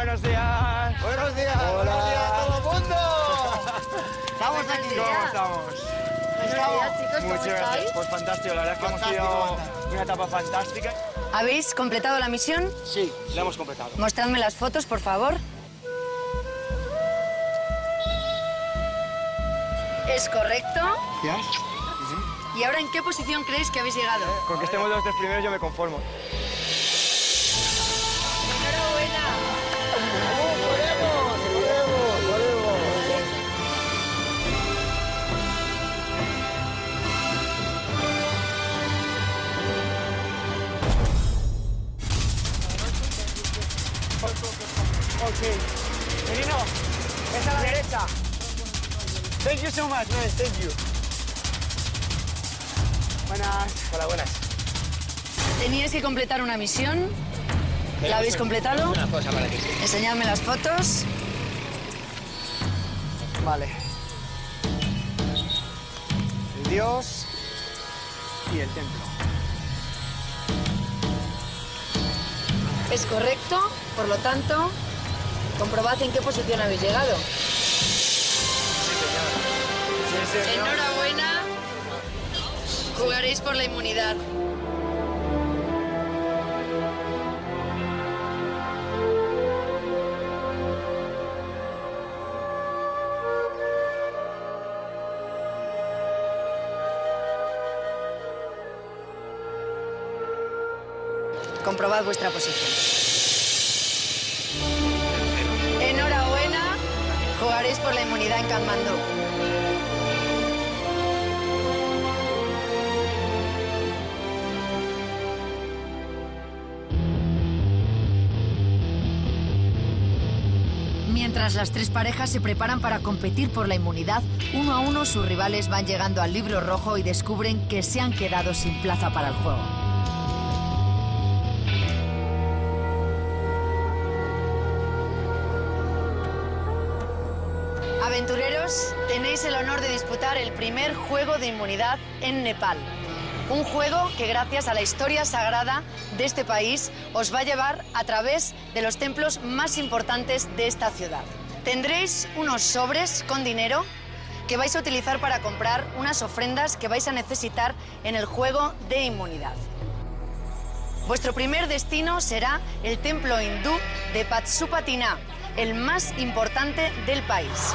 Buenos días. Buenos días. Hola. Buenos días a todo el mundo. Estamos aquí. ¿Cómo estamos? Estamos. Muchas gracias. Pues fantástico, la verdad es que hemos Fantástico, sido una etapa fantástica. ¿Habéis completado la misión? Sí, la hemos completado. Mostradme las fotos, por favor. ¿Es correcto? ¿Ya? ¿Y ahora en qué posición creéis que habéis llegado? Con que estemos los tres primeros yo me conformo. Ok. Menino, es a la derecha. Thank you so much, man. Thank you. Buenas. Hola, buenas. Teníais que completar una misión. ¿La habéis completado? Una cosa para ti. Enseñadme las fotos. Vale. El dios y el templo. Es correcto, por lo tanto, comprobad en qué posición habéis llegado. Enhorabuena. Jugaréis por la inmunidad. Comprobad vuestra posición. Mientras las tres parejas se preparan para competir por la inmunidad, uno a uno sus rivales van llegando al libro rojo y descubren que se han quedado sin plaza para el juego. Tenéis el honor de disputar el primer juego de inmunidad en Nepal. Un juego que gracias a la historia sagrada de este país os va a llevar a través de los templos más importantes de esta ciudad. Tendréis unos sobres con dinero que vais a utilizar para comprar unas ofrendas que vais a necesitar en el juego de inmunidad. Vuestro primer destino será el templo hindú de Patsupatina, el más importante del país.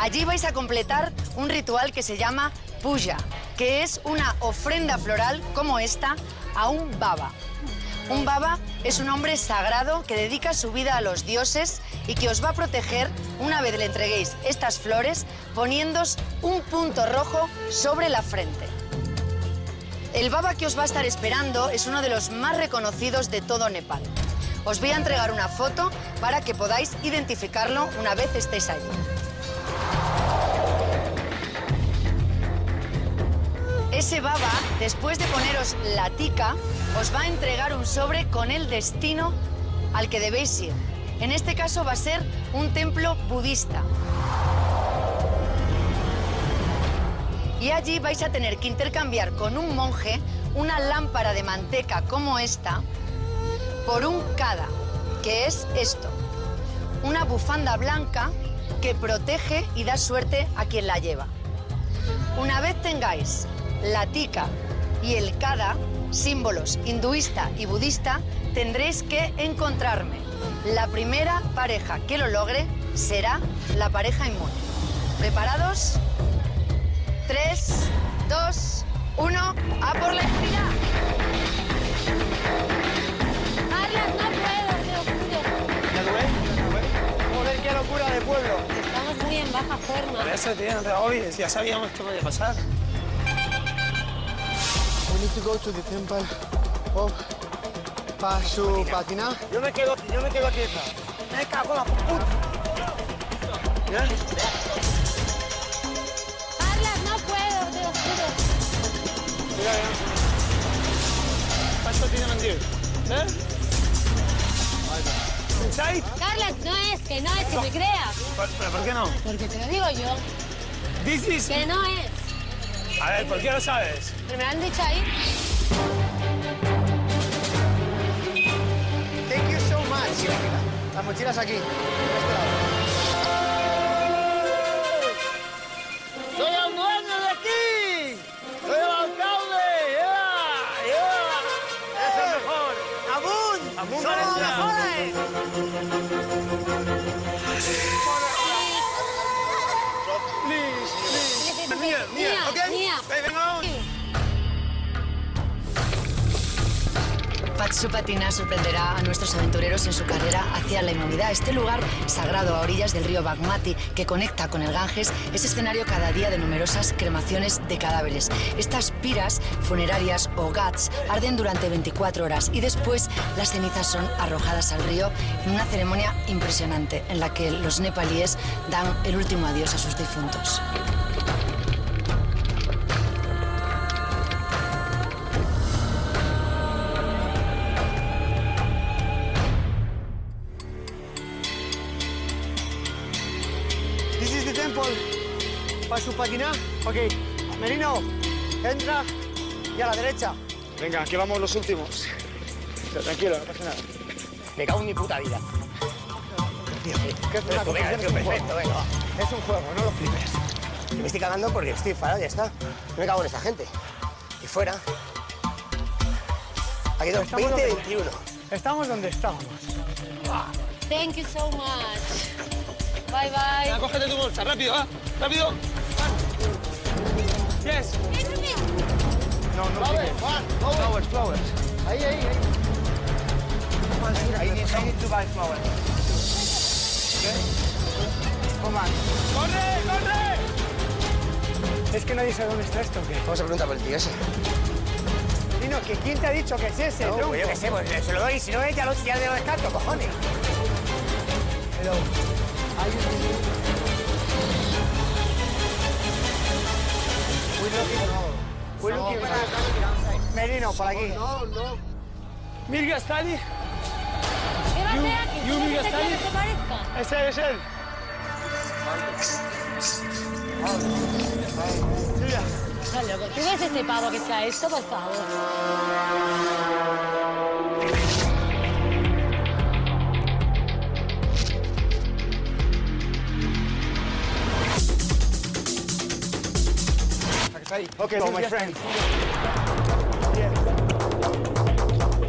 Allí vais a completar un ritual que se llama puja, que es una ofrenda floral como esta a un baba. Un baba es un hombre sagrado que dedica su vida a los dioses y que os va a proteger una vez le entreguéis estas flores poniéndos un punto rojo sobre la frente. El baba que os va a estar esperando es uno de los más reconocidos de todo Nepal. Os voy a entregar una foto para que podáis identificarlo una vez estéis allí. Ese baba, después de poneros la tica, os va a entregar un sobre con el destino al que debéis ir. En este caso va a ser un templo budista. Y allí vais a tener que intercambiar con un monje una lámpara de manteca como esta por un kada, que es esto. Una bufanda blanca que protege y da suerte a quien la lleva. Una vez tengáis la tika y el kada, símbolos hinduista y budista, tendréis que encontrarme. La primera pareja que lo logre será la pareja inmune. ¿Preparados? Tres, dos, uno, a por la inmunidad. De pueblo. Estamos muy en baja forma. Por eso, tío, no te agobies. Ya sabíamos que podía pasar. We need to go to the temple of Pasupatina. Yo me quedo, yo me quedo aquí detrás. Me cago en la puta. ¿Ya? Carlas, no puedo, te lo juro. Mira, ya. Paso tiene mentir. ¿Eh? Inside. Carlas, no es, que no es, que me creas. ¿Pero, pero por qué no? Porque te lo digo yo. This is... Que no es. A ver, ¿por qué lo sabes? Pero me lo han dicho ahí. Thank you so much. Las mochilas aquí. Patsupatina sorprenderá a nuestros aventureros en su carrera hacia la inmunidad. Este lugar sagrado a orillas del río Bagmati, que conecta con el Ganges, es escenario cada día de numerosas cremaciones de cadáveres. Estas piras funerarias o ghats arden durante 24 horas y después las cenizas son arrojadas al río en una ceremonia impresionante en la que los nepalíes dan el último adiós a sus difuntos. Pasupatina. Ok. Merino, entra y a la derecha. Venga, aquí vamos los últimos. Pero tranquilo, no pasa nada. Me cago en mi puta vida. Es una Perfecto, venga, competición, tío, es un perfecto, juego. venga, va. Es un juego, no lo flipes. Me estoy cagando porque estoy enfadado, ya está. Me cago en esta gente. Y fuera. Aquí tengo Estamos 20, donde- 21. Estamos donde estábamos. Thank you so much. Bye, bye. Cógete tu bolsa, rápido, va. Rápido. Yes. No, no Flowers, flowers, flowers. Ahí, ahí, ahí. I need, I need to buy flowers. Okay? Come on. ¡Corre, corre! Es que nadie sabe dónde está esto, ¿o qué? Vamos a preguntar por el tío ese. Nino, que ¿quién te ha dicho que es ese, No, tronco? pues yo qué sé, pues se lo doy. Si no es, ya lo, ya lo descarto, cojones. Pero hay un... Merino, por aquí. No, no. Mirga Stali. ¿Qué va a You- hacer aquí? you ¿Tú mean no te Stanley? quieres que parezca? Es él, loco, ¿tú ves ese pavo que está esto, por favor? Okay, so my friend.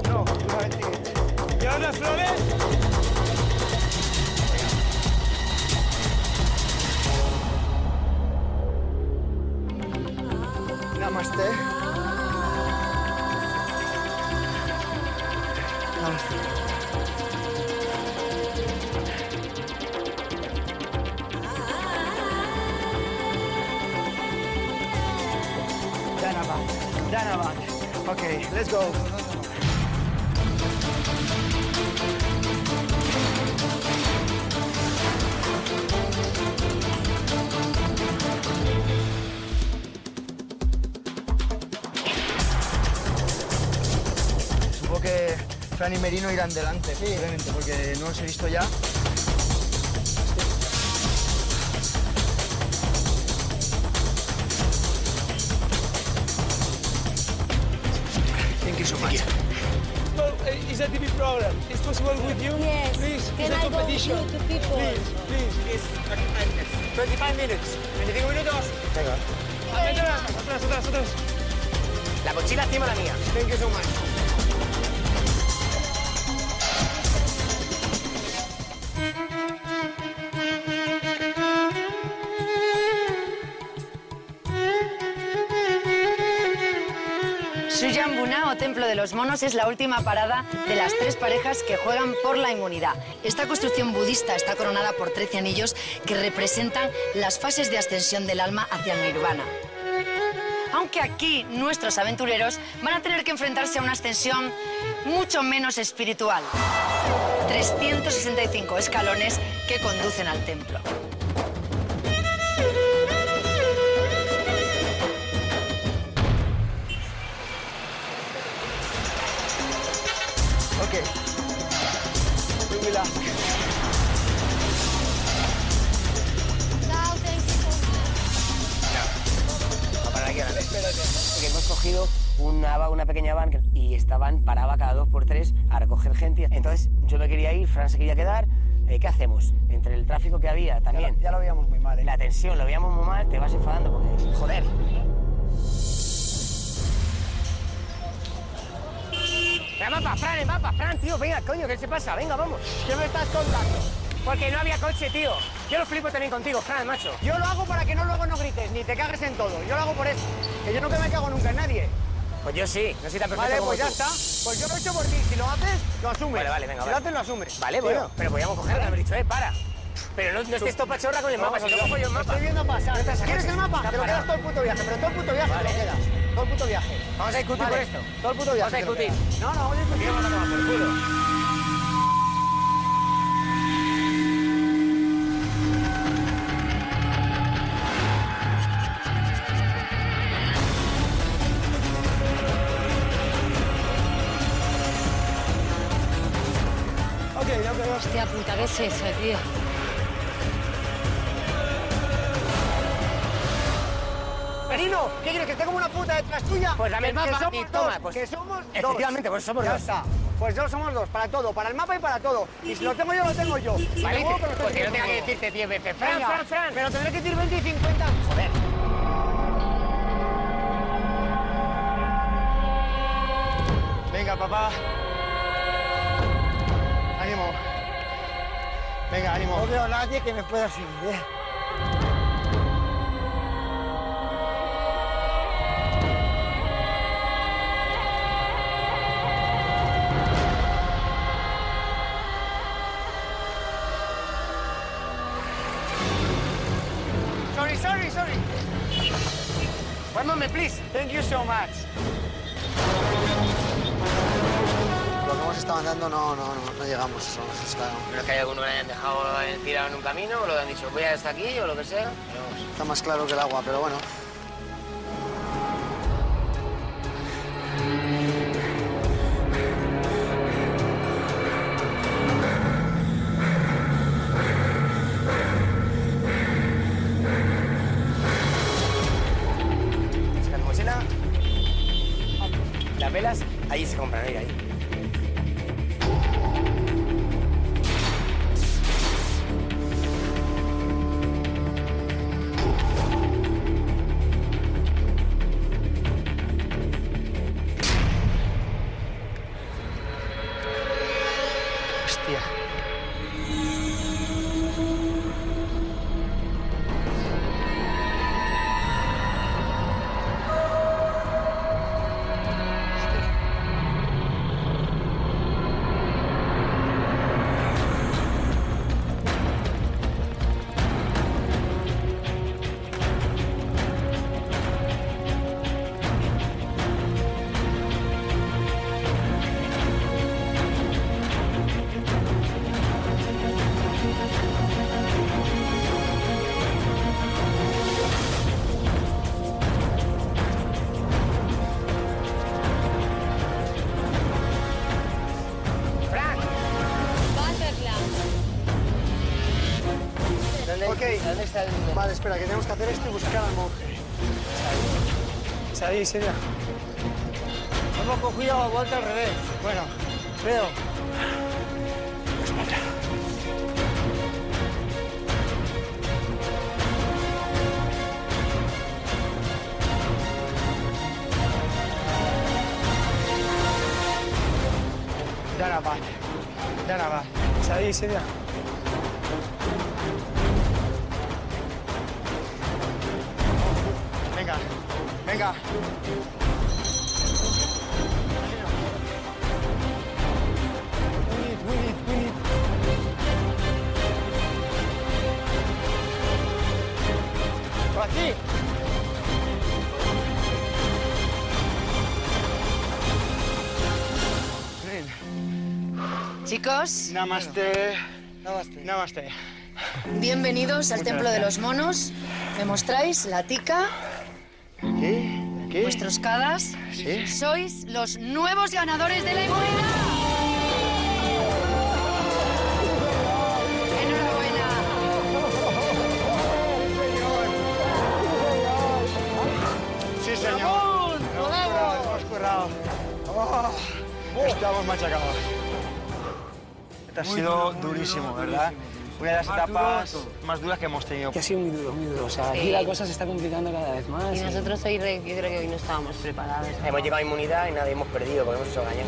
No, you haven't seen it. ¿Llevas las flores? Delante, posiblemente, porque no los he visto ya. Los Monos es la última parada de las tres parejas que juegan por la inmunidad. Esta construcción budista está coronada por 13 anillos que representan las fases de ascensión del alma hacia nirvana. Aunque aquí nuestros aventureros van a tener que enfrentarse a una ascensión mucho menos espiritual. 365 escalones que conducen al templo. Una, va- una pequeña van y estaban, paraba cada dos por tres a recoger gente. Entonces yo me quería ir, Fran se quería quedar. Eh, ¿Qué hacemos? Entre el tráfico que había también. Ya lo veíamos muy mal, ¿eh? La tensión, lo veíamos muy mal, te vas enfadando porque, joder. Venga, mapa, Fran, el mapa, Fran, tío, venga, coño, ¿qué se pasa? Venga, vamos. ¿Qué me estás contando? Porque no había coche, tío. Yo lo flipo también contigo, Fran, macho. Yo lo hago para que no luego no grites, ni te cagues en todo. Yo lo hago por eso. Que yo nunca me cago nunca en nadie. Pues yo sí, no soy tan perfecto Vale, como pues ya está. Pues yo lo he hecho por ti. Si lo haces, lo asumes. Vale, vale, venga, Si vale. lo haces, lo asumes. Vale, Tío. bueno, pero podíamos cogerlo, haber dicho, eh, para. Pero no, no estés todo pachorra con el mapa, si no cojo yo el mapa. Estoy viendo pasar. No te sacas- ¿Quieres el mapa? está Te lo parado. quedas todo el puto viaje, pero todo el puto viaje Vale. te lo quedas. Todo el puto viaje. Vamos a discutir Vale. por esto. Todo el puto viaje. Vamos a te lo discutir. quedas. No, no, vamos a discutir. Tomar por culo. Hostia puta, ¿qué es eso, tío? Perino, ¿qué quieres? ¿Que esté como una puta detrás tuya? Pues dame el que mapa somos y dos, toma, pues- Que somos dos. Efectivamente, pues somos ya dos. está. Pues yo somos dos, para todo, para el mapa y para todo. Y si lo tengo yo, lo tengo yo. Vale, muevo, pero pues no tengo tenga que decirte 10 veces, Fran, Venga, Fran, Fran. Pero tendré que decir 20 y 50. Joder. Venga, papá. Venga, ánimo. No veo a nadie que me pueda seguir, ¿eh? Sorry, sorry, sorry. One moment, please. Thank you so much. No, no, no, no llegamos, eso hemos estado. Pero es que hay alguno que hayan dejado tirado en un camino o lo han dicho, voy hasta aquí o lo que sea. Pero. Está más claro que el agua, pero bueno. Vale, espera, que tenemos que hacer y buscar al monje. Sadie, seria. Hemos cogido vuelta al revés. Bueno, creo. Dana va. Dana va. Sadie, seria. Venga, Namaste. Namaste. Namaste. bienvenidos al Templo de los Monos. ¿Me mostráis la tica? ¿Qué? ¿Qué? Vuestros cadas. Sí. Sois los nuevos ganadores de la inmunidad. Sí, señor. Hemos currado. Oh, estamos machacados. Ha sido durísimo, ¿verdad? Una de las etapas más duras que hemos tenido. Que ha sido muy duro, muy duro. O sea, aquí la cosa se está complicando cada vez más. Y nosotros hoy, re- yo creo que hoy no estábamos preparados. Hemos llevado inmunidad y nada, hemos perdido porque hemos hecho daño.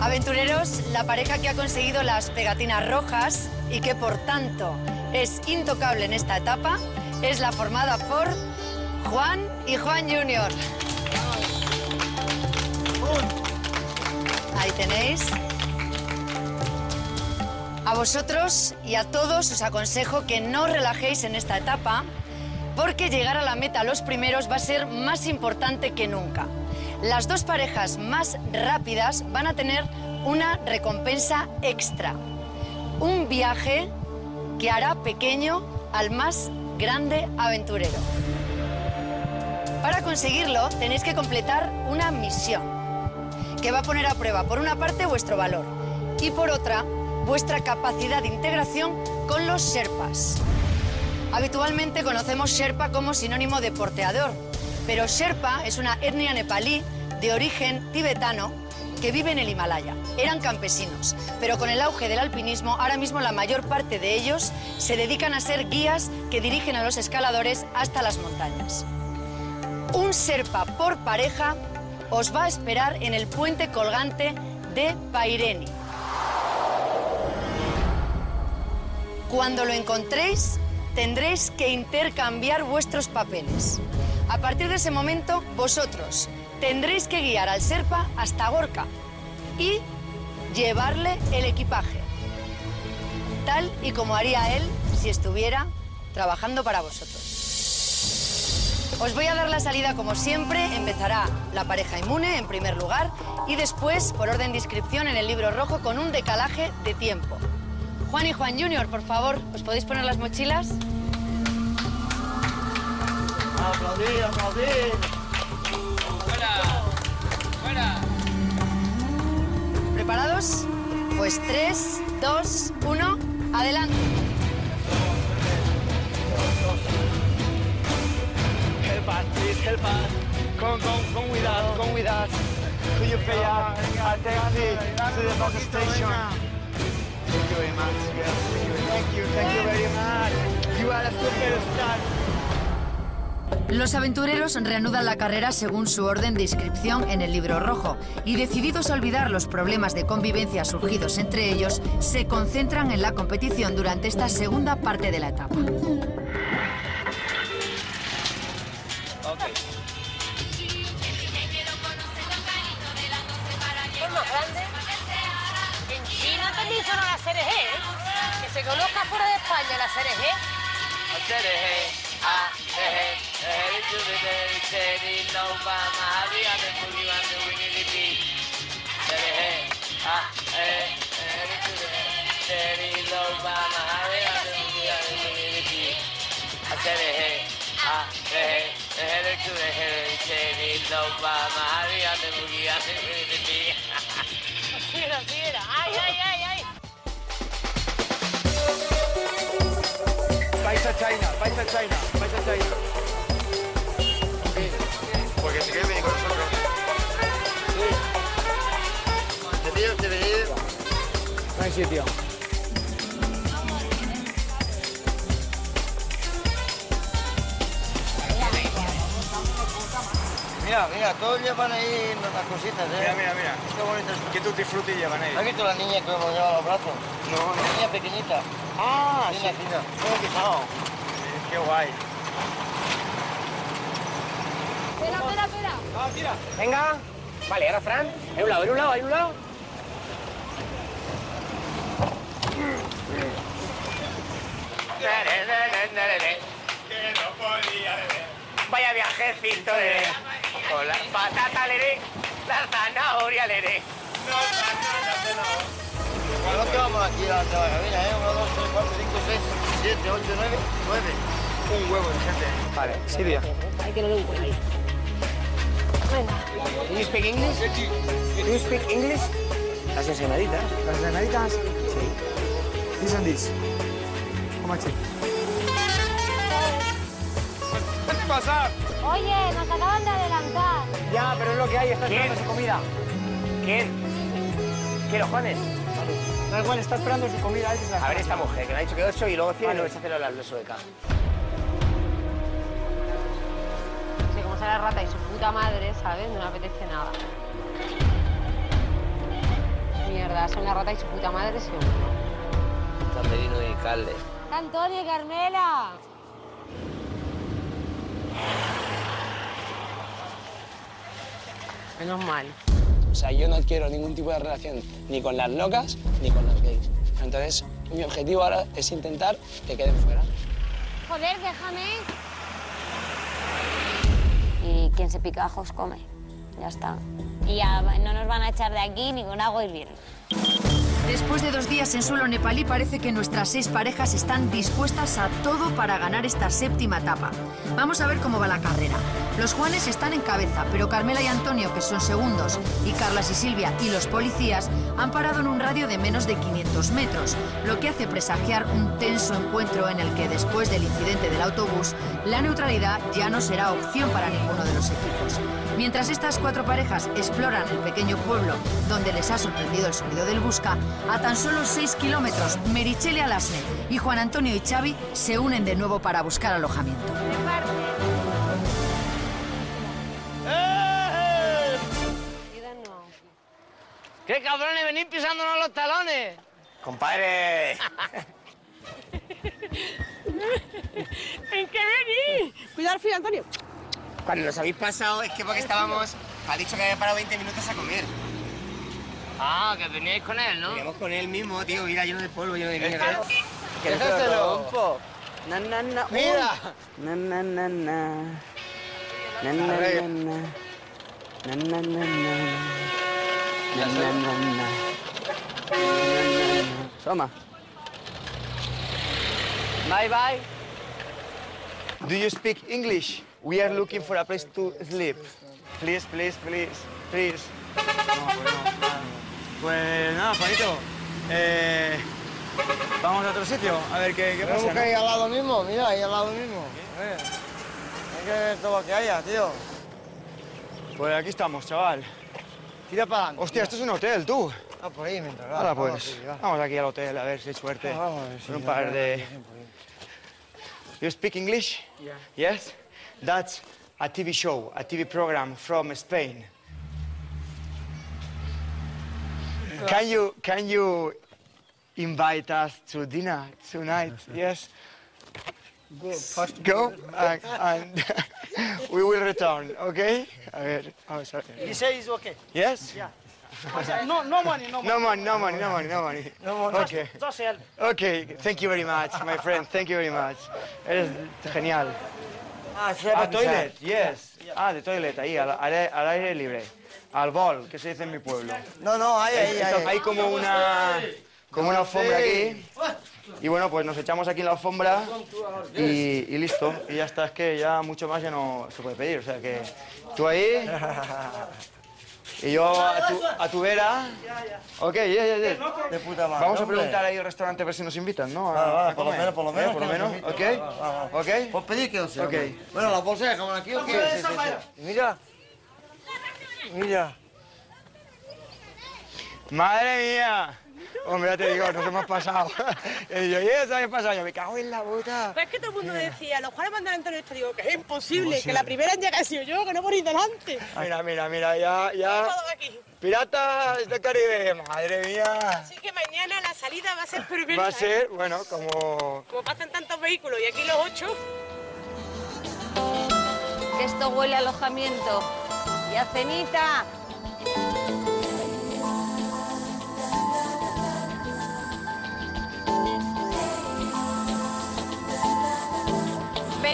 Aventureros, la pareja que ha conseguido las pegatinas rojas y que por tanto es intocable en esta etapa es la formada por Juan y Juan Junior. Ahí tenéis. A vosotros y a todos os aconsejo que no relajéis en esta etapa porque llegar a la meta los primeros va a ser más importante que nunca. Las dos parejas más rápidas van a tener una recompensa extra. Un viaje que hará pequeño al más grande aventurero. Para conseguirlo tenéis que completar una misión que va a poner a prueba, por una parte, vuestro valor y por otra, vuestra capacidad de integración con los Sherpas. Habitualmente conocemos Sherpa como sinónimo de porteador, pero Sherpa es una etnia nepalí de origen tibetano que vive en el Himalaya. Eran campesinos, pero con el auge del alpinismo, ahora mismo la mayor parte de ellos se dedican a ser guías que dirigen a los escaladores hasta las montañas. Un Sherpa por pareja os va a esperar en el puente colgante de Paireni. Cuando lo encontréis, tendréis que intercambiar vuestros papeles. A partir de ese momento, vosotros tendréis que guiar al Serpa hasta Gorka y llevarle el equipaje, tal y como haría él si estuviera trabajando para vosotros. Os voy a dar la salida como siempre. Empezará la pareja inmune en primer lugar y después, por orden de inscripción, en el libro rojo con un decalaje de tiempo. Juan y Juan Junior, por favor, ¿os podéis poner las mochilas? Aplaudir, aplaudir. ¡Fuera! ¡Fuera! ¿Preparados? Pues 3, 2, 1, adelante. Help us, please, help us. Come, come, come with us, come with. Could you pay us a taxi to the bus station? Thank you very much. Yes, thank you, thank you very much. You are a superstar. Los aventureros reanudan la carrera según su orden de inscripción en el libro rojo y decididos a olvidar los problemas de convivencia surgidos entre ellos, se concentran en la competición durante esta segunda parte de la etapa. se coloca fuera de España la cereje. Así era, así era. Ay, ay, ay, ay. Vais a China, vais a China, vais a China. Porque si quieres venir con nosotros. Sí. Deberías de venir. No hay sitio. Mira, mira, todos llevan ahí las cositas, ¿eh? Mira, mira, mira. Qué bonitas. ¿Qué tutti frutti llevan ahí? ¿Has visto la niña que me lleva los brazos? No, no. La niña pequeñita. Ah, sí. No he fijado. Sí, Qué guay. Espera, espera, espera. Ah, tira. Venga. Vale, ahora Fran. Hay un lado, hay un lado, hay un lado. Vaya viajecito, lere. Con las patatas, lere. La zanahoria, lere. Bueno, que vamos aquí a la cabina, ¿eh? 1, 2, 3, 4, 5, 6, 7, 8, 9, 9. Un huevo de gente. Vale, Silvia. Ay, que no lo encuentro. Venga. Do you speak English? Do you speak English? Las ensaimaditas. ¿Las granaditas? Sí. This and this. How much? ¿Qué pasa? Oye, nos acaban de. Ya, pero es lo que hay, está esperando su comida. ¿Quién? ¿Quién, los Juanes? Da igual, está esperando su comida. se la A ver esta mujer, que me ha dicho que 8 y luego 100 y Vale. luego se hace la, la sueca. Sí, como sea la rata y su puta madre, ¿sabes? No me apetece nada. Mierda, son la rata y su puta madre seguro. San Merino y Carles. Antonio y Carmela. Menos mal. O sea, yo no quiero ningún tipo de relación ni con las locas ni con los gays. Entonces, mi objetivo ahora es intentar que queden fuera. Joder, déjame. Y quien se pica ajos come. Ya está. Y ya no nos van a echar de aquí ni con agua hirviendo. Después de dos días en suelo nepalí, parece que nuestras seis parejas están dispuestas a todo para ganar esta séptima etapa. Vamos a ver cómo va la carrera. Los Juanes están en cabeza, pero Carmela y Antonio, que son segundos, y Carlas y Silvia y los policías han parado en un radio de menos de 500 metros, lo que hace presagiar un tenso encuentro en el que después del incidente del autobús, la neutralidad ya no será opción para ninguno de los equipos. Mientras estas cuatro parejas exploran el pequeño pueblo donde les ha sorprendido el sonido del busca, a tan solo 6 kilómetros, Merichele Alasne y Juan Antonio y Xavi se unen de nuevo para buscar alojamiento. ¿Qué cabrones venís pisándonos los talones? ¡Compadre! *laughs* ¿En qué venís? Cuidado, Antonio. Cuando nos habéis pasado es que porque estábamos... Ha dicho que había parado 20 minutos a comer. Ah, que veníais con él, ¿no? Veníamos con él mismo, tío, mira, lleno de polvo, lleno de mierda. Todo. un po. Na, na, na. Mira. Na, na, na. Na, na, na, na. Na, na, na, na. Na, na, na, na. Na, na, na. Toma. Bye bye. Do you speak English? We are looking for a place to sleep. Please, please, please, please. No, pues no. Pues nada, Juanito. Eh, vamos a otro sitio, a ver qué, qué pasa. ¿no? ir al lado mismo, mira, ahí al lado mismo. Ver. Hay que ver todo lo que haya, tío. Pues aquí estamos, chaval. Tira para adelante. Hostia, esto es un hotel, tú. Ah, por ahí mientras va. Ahora vamos, pues, sí, va. vamos aquí al hotel a ver si hay suerte. Ah, vamos a ver si Con un par de... You speak English? Yeah. Yes? That's a TV show, a TV program from Spain. Can you, can you invite us to dinner tonight? Yes? Go, fast. Go and, and *laughs* we will return, okay? A ver, vamos a ver. He says it's okay. Yes? Yeah. No, no money, no money. No money, no money, no money, no money. No money. Okay. Just, just help. Okay, thank you very much, my friend. Thank you very much. Eres genial. Ah, Ah, toilet, yes. Ah, de toilet, ahí, al, al aire- al aire libre. Al bol, que se dice en mi pueblo. No, no, ahí, ahí, ahí. Hay como una, como una alfombra aquí. Y bueno, pues nos echamos aquí en la alfombra y, y listo. Y ya está, es que ya mucho más ya no se puede pedir. O sea que tú ahí *laughs* Y yo a tu, a tu vera. Ok, ya, ya, ya. De puta madre, Vamos a preguntar ahí al restaurante a ver si nos invitan, ¿no? A- Va, va, a por lo menos, por lo ¿Eh? menos. Por lo menos. ¿ok? Va, va. ¿Ok? Pues pedir que sea. Ok. Bueno, las bolsas de jamón aquí, ¿o qué? Sí, sí, sí, sí. Mira. Mira. ¡Madre mía! Hombre, ya te digo, nos hemos pasado. *laughs* Y yo, ¿y eso qué pasado? Yo me cago en la puta. Pues es que todo el mundo decía, los Juanes van delante nuestro. Digo, que es imposible, que la primera en llegar he sido yo, que no por ir delante. Mira, mira, mira, ya, ya. Aquí. Piratas del Caribe, madre mía. Así que mañana la salida va a ser perfecta. Va a ¿eh? ser, bueno, como... Como pasan tantos vehículos y aquí los ocho. Esto huele a alojamiento y a cenita.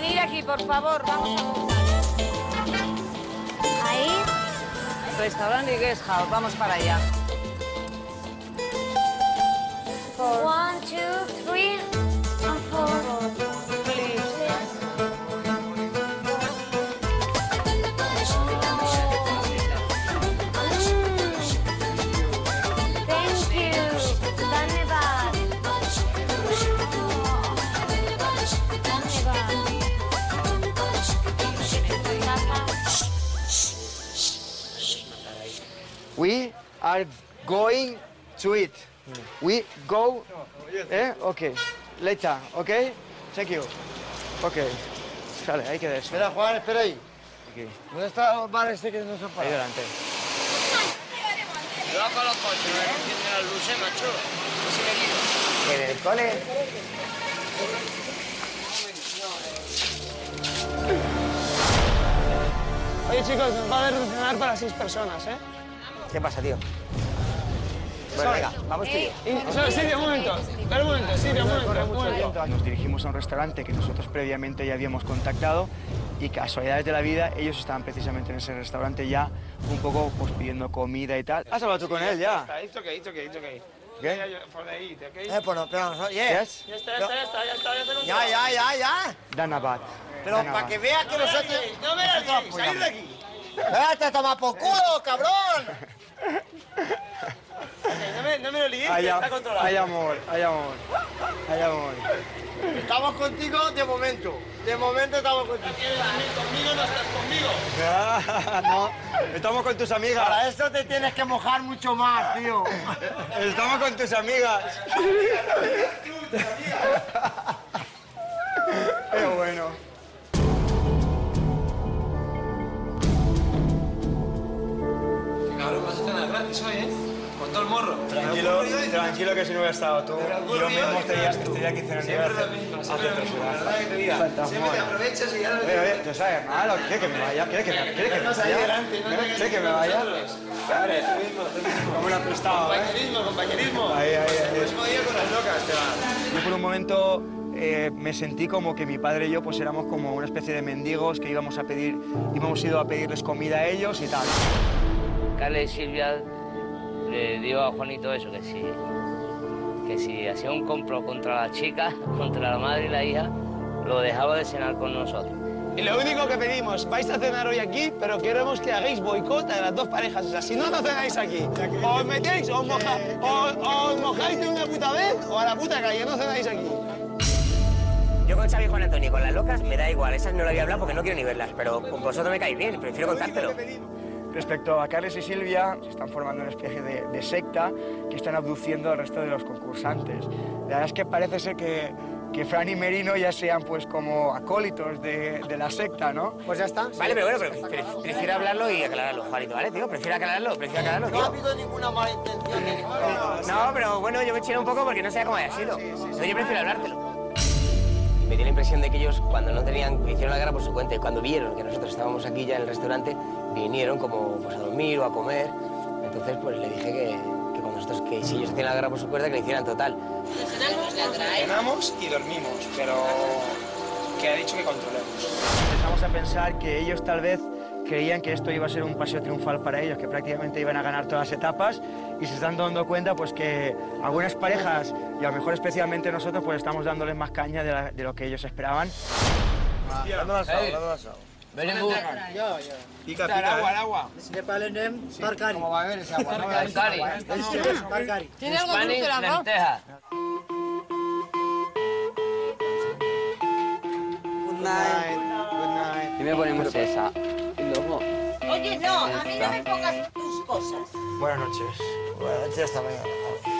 Venir aquí, por favor, vamos a montar. Ahí. Restaurante y guest house, vamos para allá. One, two, three, and four. We are going to eat. We go... ¿Eh? Ok. Later, ok? Thank you. Ok. Sale, ahí queda eso. Espera, Juan, espera ahí. Aquí. ¿Dónde está el bar este que nos ha Ahí parado? delante. Cuidado con los coches, no encienden las luces, macho. Me digo. En el cole. Oye, chicos, nos va a de cenar para seis personas, ¿eh? ¿Qué pasa, tío? Bueno, venga, vamos tú y yo. Y- solo- Silvia, un momento. Un momento, Silvia, un momento. un momento. Nos dirigimos a un restaurante que nosotros previamente ya habíamos contactado y casualidades de la vida, ellos estaban precisamente en ese restaurante ya un poco pues pidiendo comida y tal. ¿Has hablado tú con él ya? It's okay, it's okay, it's okay. ¿Qué? The eat, okay? Eh, pues no, pero no, yeah. Yes? Ya está, ya está, ya está, ya está, ya está. Ya, ya, ya, ya. Danabat. Pero para que veas que nosotros... No me la salid de aquí. ¡Vete a tomar por culo, cabrón! No me, no me lo Hay, am- está controlado. hay amor, hay amor, hay amor. Estamos contigo de momento. De momento estamos contigo. Conmigo no estás conmigo. Ah, no, estamos con tus amigas. Para eso te tienes que mojar mucho más, tío. Estamos con tus amigas. *laughs* Qué bueno. Gratis hoy, ¿eh? Con todo el morro. Tranquilo, tranquilo que si no hubiera estado tú, yo mismo estaría, estaría aquí cenando Siempre lo mismo, siempre lo tres mismo, horas. la verdad que te diga. Fantasma. Siempre te aprovechas y ya lo Oye, oye, ¿te sabes malo? ¿Quiere que me vaya? ¿Quiere que me, quiere que me vaya? ahí delante, no ¿Eh? tengas ¿Quiere que me vaya? nosotros. Vale, tú mismo, tú mismo. Como una prestado, ¿eh? Compañerismo, compañerismo. Ahí, ahí, ahí. El mismo día con las locas te vas. Yo por un momento eh, me sentí como que mi padre y yo pues éramos como una especie de mendigos que íbamos a pedir, íbamos ido a pedirles comida a ellos y tal. Carles y Silvia le dio a Juanito eso, que si, que si hacía un compro contra la chica, *laughs* contra la madre y la hija, lo dejaba de cenar con nosotros. Y lo único que pedimos, vais a cenar hoy aquí, pero queremos que hagáis boicot a las dos parejas. O sea, si no, no cenáis aquí. O os metéis, o os, moja- o- o os mojáis de una puta vez, o a la puta calle, no cenáis aquí. Yo con Xavi y Juan Antonio y con las locas me da igual, esas no lo voy a hablar porque no quiero ni verlas, pero con vosotros me caéis bien, prefiero contártelo. Respecto a Carles y Silvia, se están formando una especie de, de secta que están abduciendo al resto de los concursantes. La verdad es que parece ser que, que Fran y Merino ya sean pues como acólitos de, de la secta, ¿no? Pues ya está. Vale, pero bueno, pero pre- prefiero hablarlo y aclararlo, Juanito, ¿vale, tío? Prefiero aclararlo, prefiero aclararlo, No ha tío. habido ninguna mala intención No, pero bueno, yo me chino un poco porque no sé cómo haya sido. No, yo prefiero hablártelo. Me dio la impresión de que ellos, cuando no tenían, hicieron la guerra por su cuenta y cuando vieron que nosotros estábamos aquí ya en el restaurante, vinieron como pues, a dormir o a comer. Entonces, pues le dije que, que cuando nosotros, que si ellos hacían la guerra por su cuenta, que le hicieran total. Cenamos y dormimos, pero que ha dicho que controlemos. Empezamos a pensar que ellos tal vez creían que esto iba a ser un paseo triunfal para ellos, que prácticamente iban a ganar todas las etapas y se están dando cuenta pues que algunas parejas, y a lo mejor especialmente nosotros, pues estamos dándoles más caña de, la- de lo que ellos esperaban. Night. Y me ponemos esa. Luego. Oye, no, a mí no me pongas tus cosas. Buenas noches. Bueno, ya hasta mañana.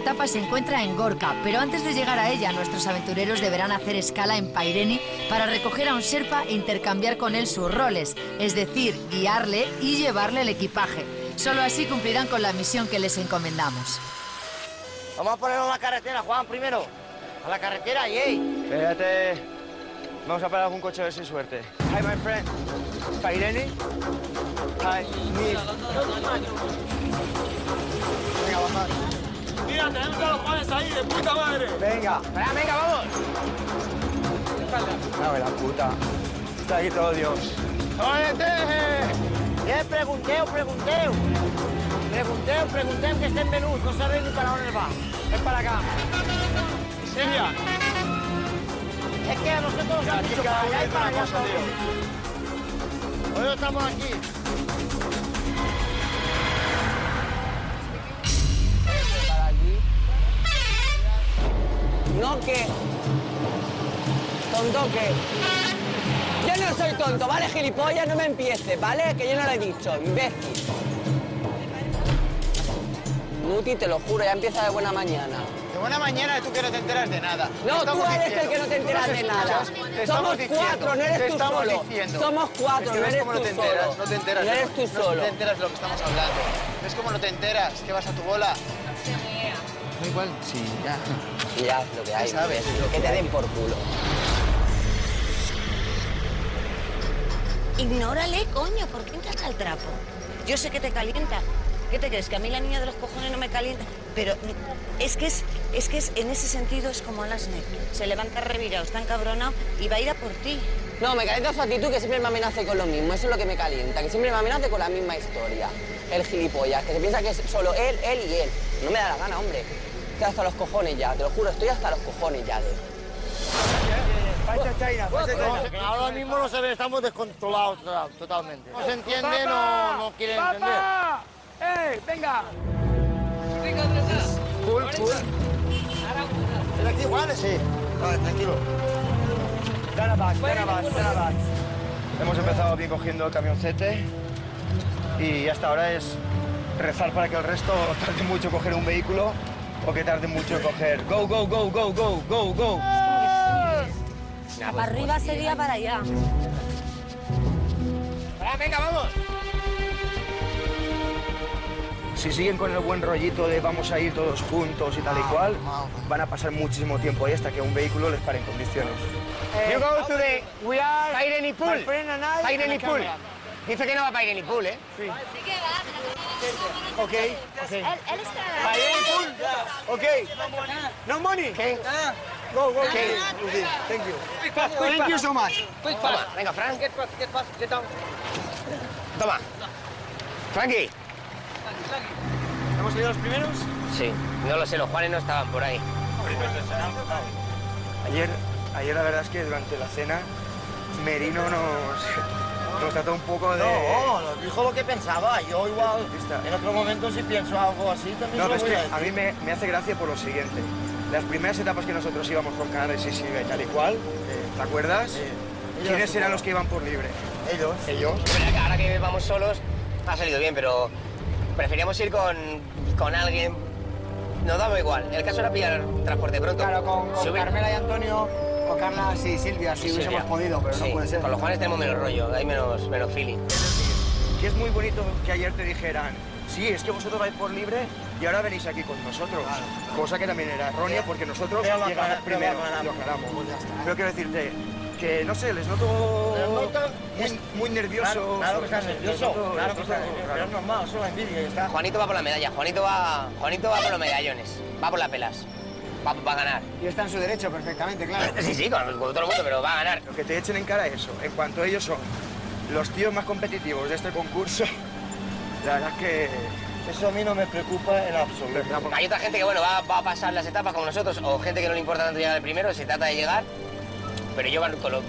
Etapa se encuentra en Gorka, pero antes de llegar a ella, nuestros aventureros deberán hacer escala en Paireni para recoger a un serpa e intercambiar con él sus roles, es decir, guiarle y llevarle el equipaje. Solo así cumplirán con la misión que les encomendamos. Vamos a ponerlo en la carretera, Juan, primero. A la carretera, yey. Espérate. Vamos a parar algún coche a ver si suerte. Hi, my friend. Paireni. Hi. Neil. Mira, tenemos a los Juanes ahí, de puta madre. Venga. Venga, venga, vamos. No, la puta. Está aquí todo Dios. ¿Qué? Pregunteo, pregunteo. Pregunteo, pregunteo que esté en menú. No sabéis ni para dónde va. Ven para acá. Silvia. Es que a nosotros nos han dicho para allá y para allá. Hoy estamos aquí. No que. Tonto que. Yo no soy tonto, ¿vale, gilipollas? No me empieces, ¿vale? Que yo no lo he dicho, imbécil. Nuti, te lo juro, ya empieza de buena mañana. De buena mañana tú que no te enteras de nada. No, tú eres diciendo. el que no te enteras de nada. te Somos diciendo, cuatro, no eres tú solo. diciendo. Somos cuatro, Es que no eres no tú te enteras, solo. no te enteras. No eres lo- tú no solo. te enteras de lo que estamos hablando. ¿Ves cómo no te enteras? Que vas a tu bola. Da igual, sí, ya. Y ya, lo que hay, sabes, lo que que te den por culo. Ignórale, coño, ¿por qué entras al trapo? Yo sé que te calienta. ¿Qué te crees? Que a mí la niña de los cojones no me calienta. Pero es que es, es que es, en ese sentido es como Alasne. Se levanta revirado, está encabronado y va a ir a por ti. No, me calienta su actitud que siempre me amenace con lo mismo. Eso es lo que me calienta, que siempre me amenace con la misma historia. El gilipollas, que se piensa que es solo él, él y él. No me da la gana, hombre. Estoy hasta los cojones ya, te lo juro, estoy hasta los cojones ya de China, China. ahora mismo no se ve, estamos descontrolados total- totalmente. No se entiende, no, no quiere entender. ¡Papá! ¡Ey, venga! Cool, cool. ¿Es aquí, Juan? Sí. Vale, tranquilo. Danabax. Hemos empezado bien cogiendo el camioncete y hasta ahora es rezar para que el resto *laughs* tarde mucho coger un vehículo o que tarde mucho en coger. Go, go, go, go, go, go, go. Para arriba sería para allá. Venga, venga, vamos. Si siguen con el buen rollito de vamos a ir todos juntos y tal y cual, van a pasar muchísimo tiempo ahí hasta que un vehículo les pare en condiciones. You go to the We are... Pool. My friend and I Paireni and a Pool. Dice que no va a Paireni Pool, ¿eh? Sí. Ok, ok. Él está... Pool. Ok. No money. Okay. Go, go. Okay. Okay. Thank you. Thank you so much. Toma, venga, Frank. Toma. Frankie. ¿Hemos salido los primeros? Sí, no lo sé, los Juanes no estaban por ahí. Ayer, ayer la verdad es que durante la cena Merino nos, nos trató un poco de... No, dijo lo que pensaba. Yo igual, en otro momento si pienso algo así, también No, se lo pero es voy que a mí me, me hace gracia por lo siguiente. Las primeras etapas que nosotros íbamos con Canales y Silvia y tal y cual, ¿te acuerdas? ¿Quiénes Ellos, eran los que iban por libre? Ellos. Ellos. Ahora que vamos solos ha salido bien, pero preferíamos ir con, con alguien. Nos daba igual. El caso era pillar transporte pronto. Claro, con, con Carmela y Antonio, o Carla y Silvia, si Sí, hubiésemos podido, pero Sí, no puede ser. Con los Juanes tenemos menos rollo, hay menos, menos feeling. que es muy bonito que ayer te dijeran, sí, es que vosotros vais por libre y ahora venís aquí con nosotros. Cosa que también era errónea porque nosotros Pero llegamos pero lo primero, aclaramos. lo aclaramos. Pues. Pero quiero decirte que, no sé, les noto Les notan- muy, muy nerviosos. Claro, claro que estás nervioso, noto- claro que noto estás nervioso, pero es normal, es envidia y ya está. Juanito va por la medalla, Juanito va, Juanito va por los medallones, va por las pelas, va, va a ganar. Y está en su derecho perfectamente, claro. Sí, sí, con, con todo el mundo, pero va a ganar. Lo que te echen en cara eso, en cuanto ellos son los tíos más competitivos de este concurso, *laughs* la verdad es que... Eso a mí no me preocupa en absoluto. Hay otra gente que bueno va, va a pasar las etapas como nosotros, o gente que no le importa tanto llegar al primero, se trata de llegar, pero yo van con lo-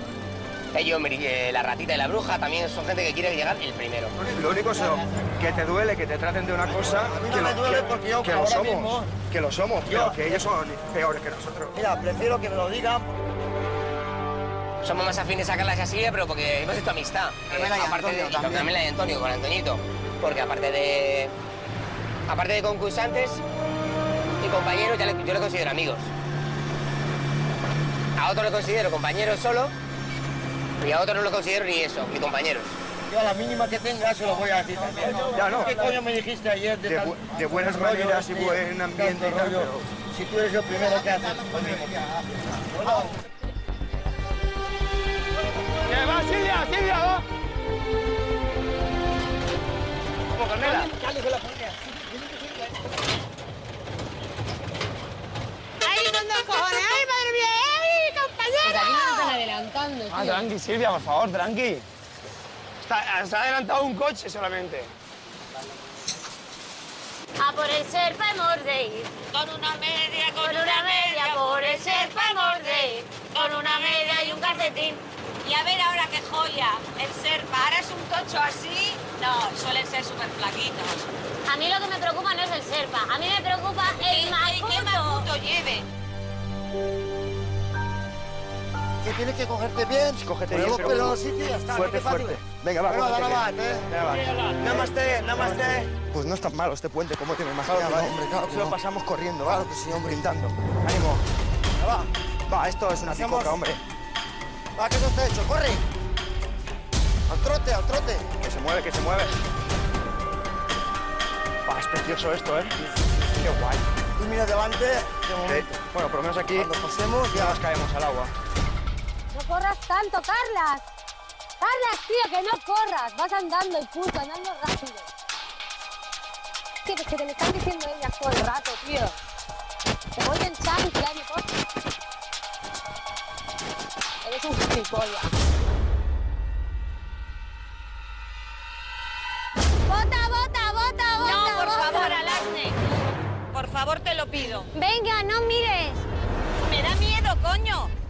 ellos, eh, la ratita y la bruja, también son gente que quiere llegar el primero. Lo único es eso, que te duele que te traten de una cosa no que, me lo- duele que- porque yo que lo somos, mismo- que lo somos, Yo- pero que ellos son peores que nosotros. Mira, prefiero que me lo digan. Somos más afines a Carla y a Silvia, pero porque hemos hecho amistad. Carmela y aparte Antonio de, y también. Carmela y Antonio, con Antoñito. Porque aparte de. Aparte de concursantes y compañeros, ya le- yo le considero amigos. A otro le considero compañeros solo y a otro no lo considero ni eso, ni compañeros. Yo a la mínima que tenga se lo voy a decir también. Ya no. ¿Qué coño me dijiste ayer de, De tal- bu- de buenas rollo, maneras y buen ambiente y tal, rollo. pero- Si tú eres el primero que haces ¡Que va, Silvia! ¡Silvia, va! Vamos, Carmela. ¡Ay, con dos cojones! ¡Ay, madre mía! ¡Ay, Pues aquí nos están compañera! adelantando, Ah, tranqui, Silvia, por favor, tranqui. Está, se ha adelantado un coche solamente. A por el serpa hemos de ir. Con una media, con, una media, por el serpa hemos de ir. Con una media y un calcetín. Y a ver ahora qué joya, el serpa. Ahora es un tocho así. No, suelen ser súper flaquitos. A mí lo que me preocupa no es el serpa, a mí me preocupa el ¿Qué, qué macuto lleve? Que tienes que cogerte bien, poner bien, pero pelos en los sitios y ya está. fuerte, fácil. fuerte. Venga, va, Venga, cógete dale, bien. va, eh. Venga, va. Namaste, namaste. Pues no es tan malo este puente como te me Claro imaginaba, que no, ¿eh? hombre, claro lo no. pasamos corriendo, Claro que sí, hombre. Pintando. Ánimo. Va, Va, esto es una Hacemos- picoca, hombre. va, que eso está hecho, corre. Al trote, al trote. Que se mueve, que se mueve. Va, es precioso esto, ¿eh? Qué guay. Tú mira delante, de Sí. momento. Bueno, por lo menos aquí Cuando pasemos, ya. nos caemos al agua. No corras tanto, Carlas. Carlas, tío, que no corras. Vas andando y punto, andando rápido. Tío, que, te lo están diciendo ellas todo el rato, tío. Te voy en chancla, mi cosa. Eres un gilipollas. ¡Bota, bota, bota, bota! No, por bota! favor, Alasne. Por favor, te lo pido. Venga, no mires. Me da miedo, coño.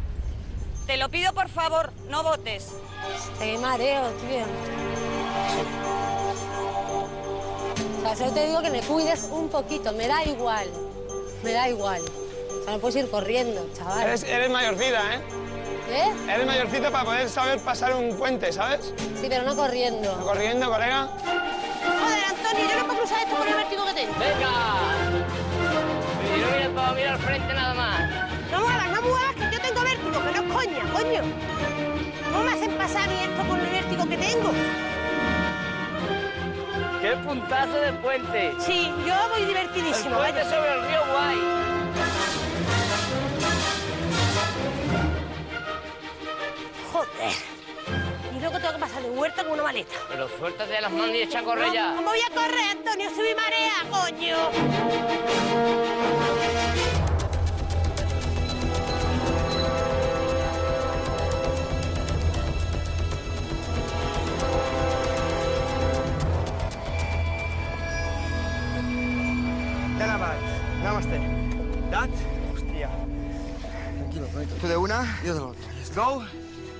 Te lo pido, por favor, no votes. Te mareo, tío. O sea, solo te digo que me cuides un poquito, me da igual. Me da igual. O sea, no puedes ir corriendo, chaval. Eres, eres mayorcita, ¿eh? ¿Eh? Eres mayorcita para poder saber pasar un puente, ¿sabes? Sí, pero no corriendo. Corriendo, colega. Joder, Antonio, yo no puedo cruzar esto por el vértigo que tengo. ¡Venga! Y no mires para mirar al frente nada más. No muevas, no muevas, coña, coño. ¿Cómo me hacen pasar esto con el vértigo que tengo? ¡Qué puntazo de puente! Sí, yo voy El divertidísimo, puente vaya. sobre el río Guay. Joder. Y luego tengo que pasar de huerta con una maleta. Pero suéltate de las manos y echa a correr ya. ¿Cómo voy a correr, Antonio? Subí marea, coño. Nada Namaste. That. Hostia. Tranquilo, Juanito. ¿Tú de una? Yo de la otra. Go.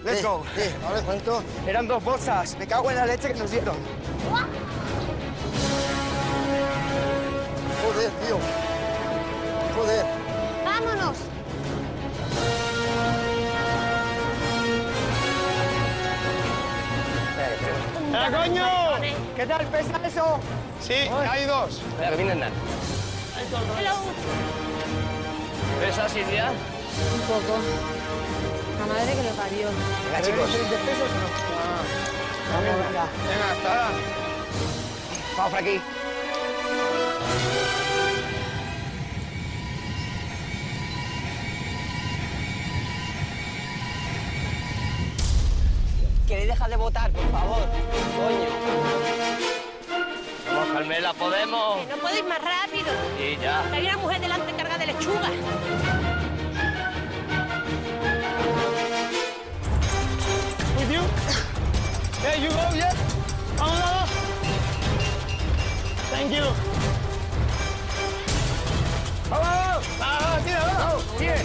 Let's Eh, go. eh, vale, Juanito. Eran dos bolsas. Me cago en la leche que nos dieron. Joder, tío. Joder. ¡Vámonos! ¡Eh, coño! ¿Qué tal pesa eso? Sí, hay dos. Pero que viene nada. Hello. ¿Esa Silvia? Un poco. La madre que lo parió. Venga, chicos. ¿20 pesos o no? Venga, venga, hasta ahora. Vamos por aquí. ¿Queréis dejar de votar, por favor? Coño. Vamos, Carmela, podemos. No puedo ir más rápido. Y ya. Hay una mujer delante cargada de lechuga. With you? Yeah, you go, yeah. Vamos, vamos. Thank you. Vamos, vamos. Vamos, vamos, tira, vamos. Tira.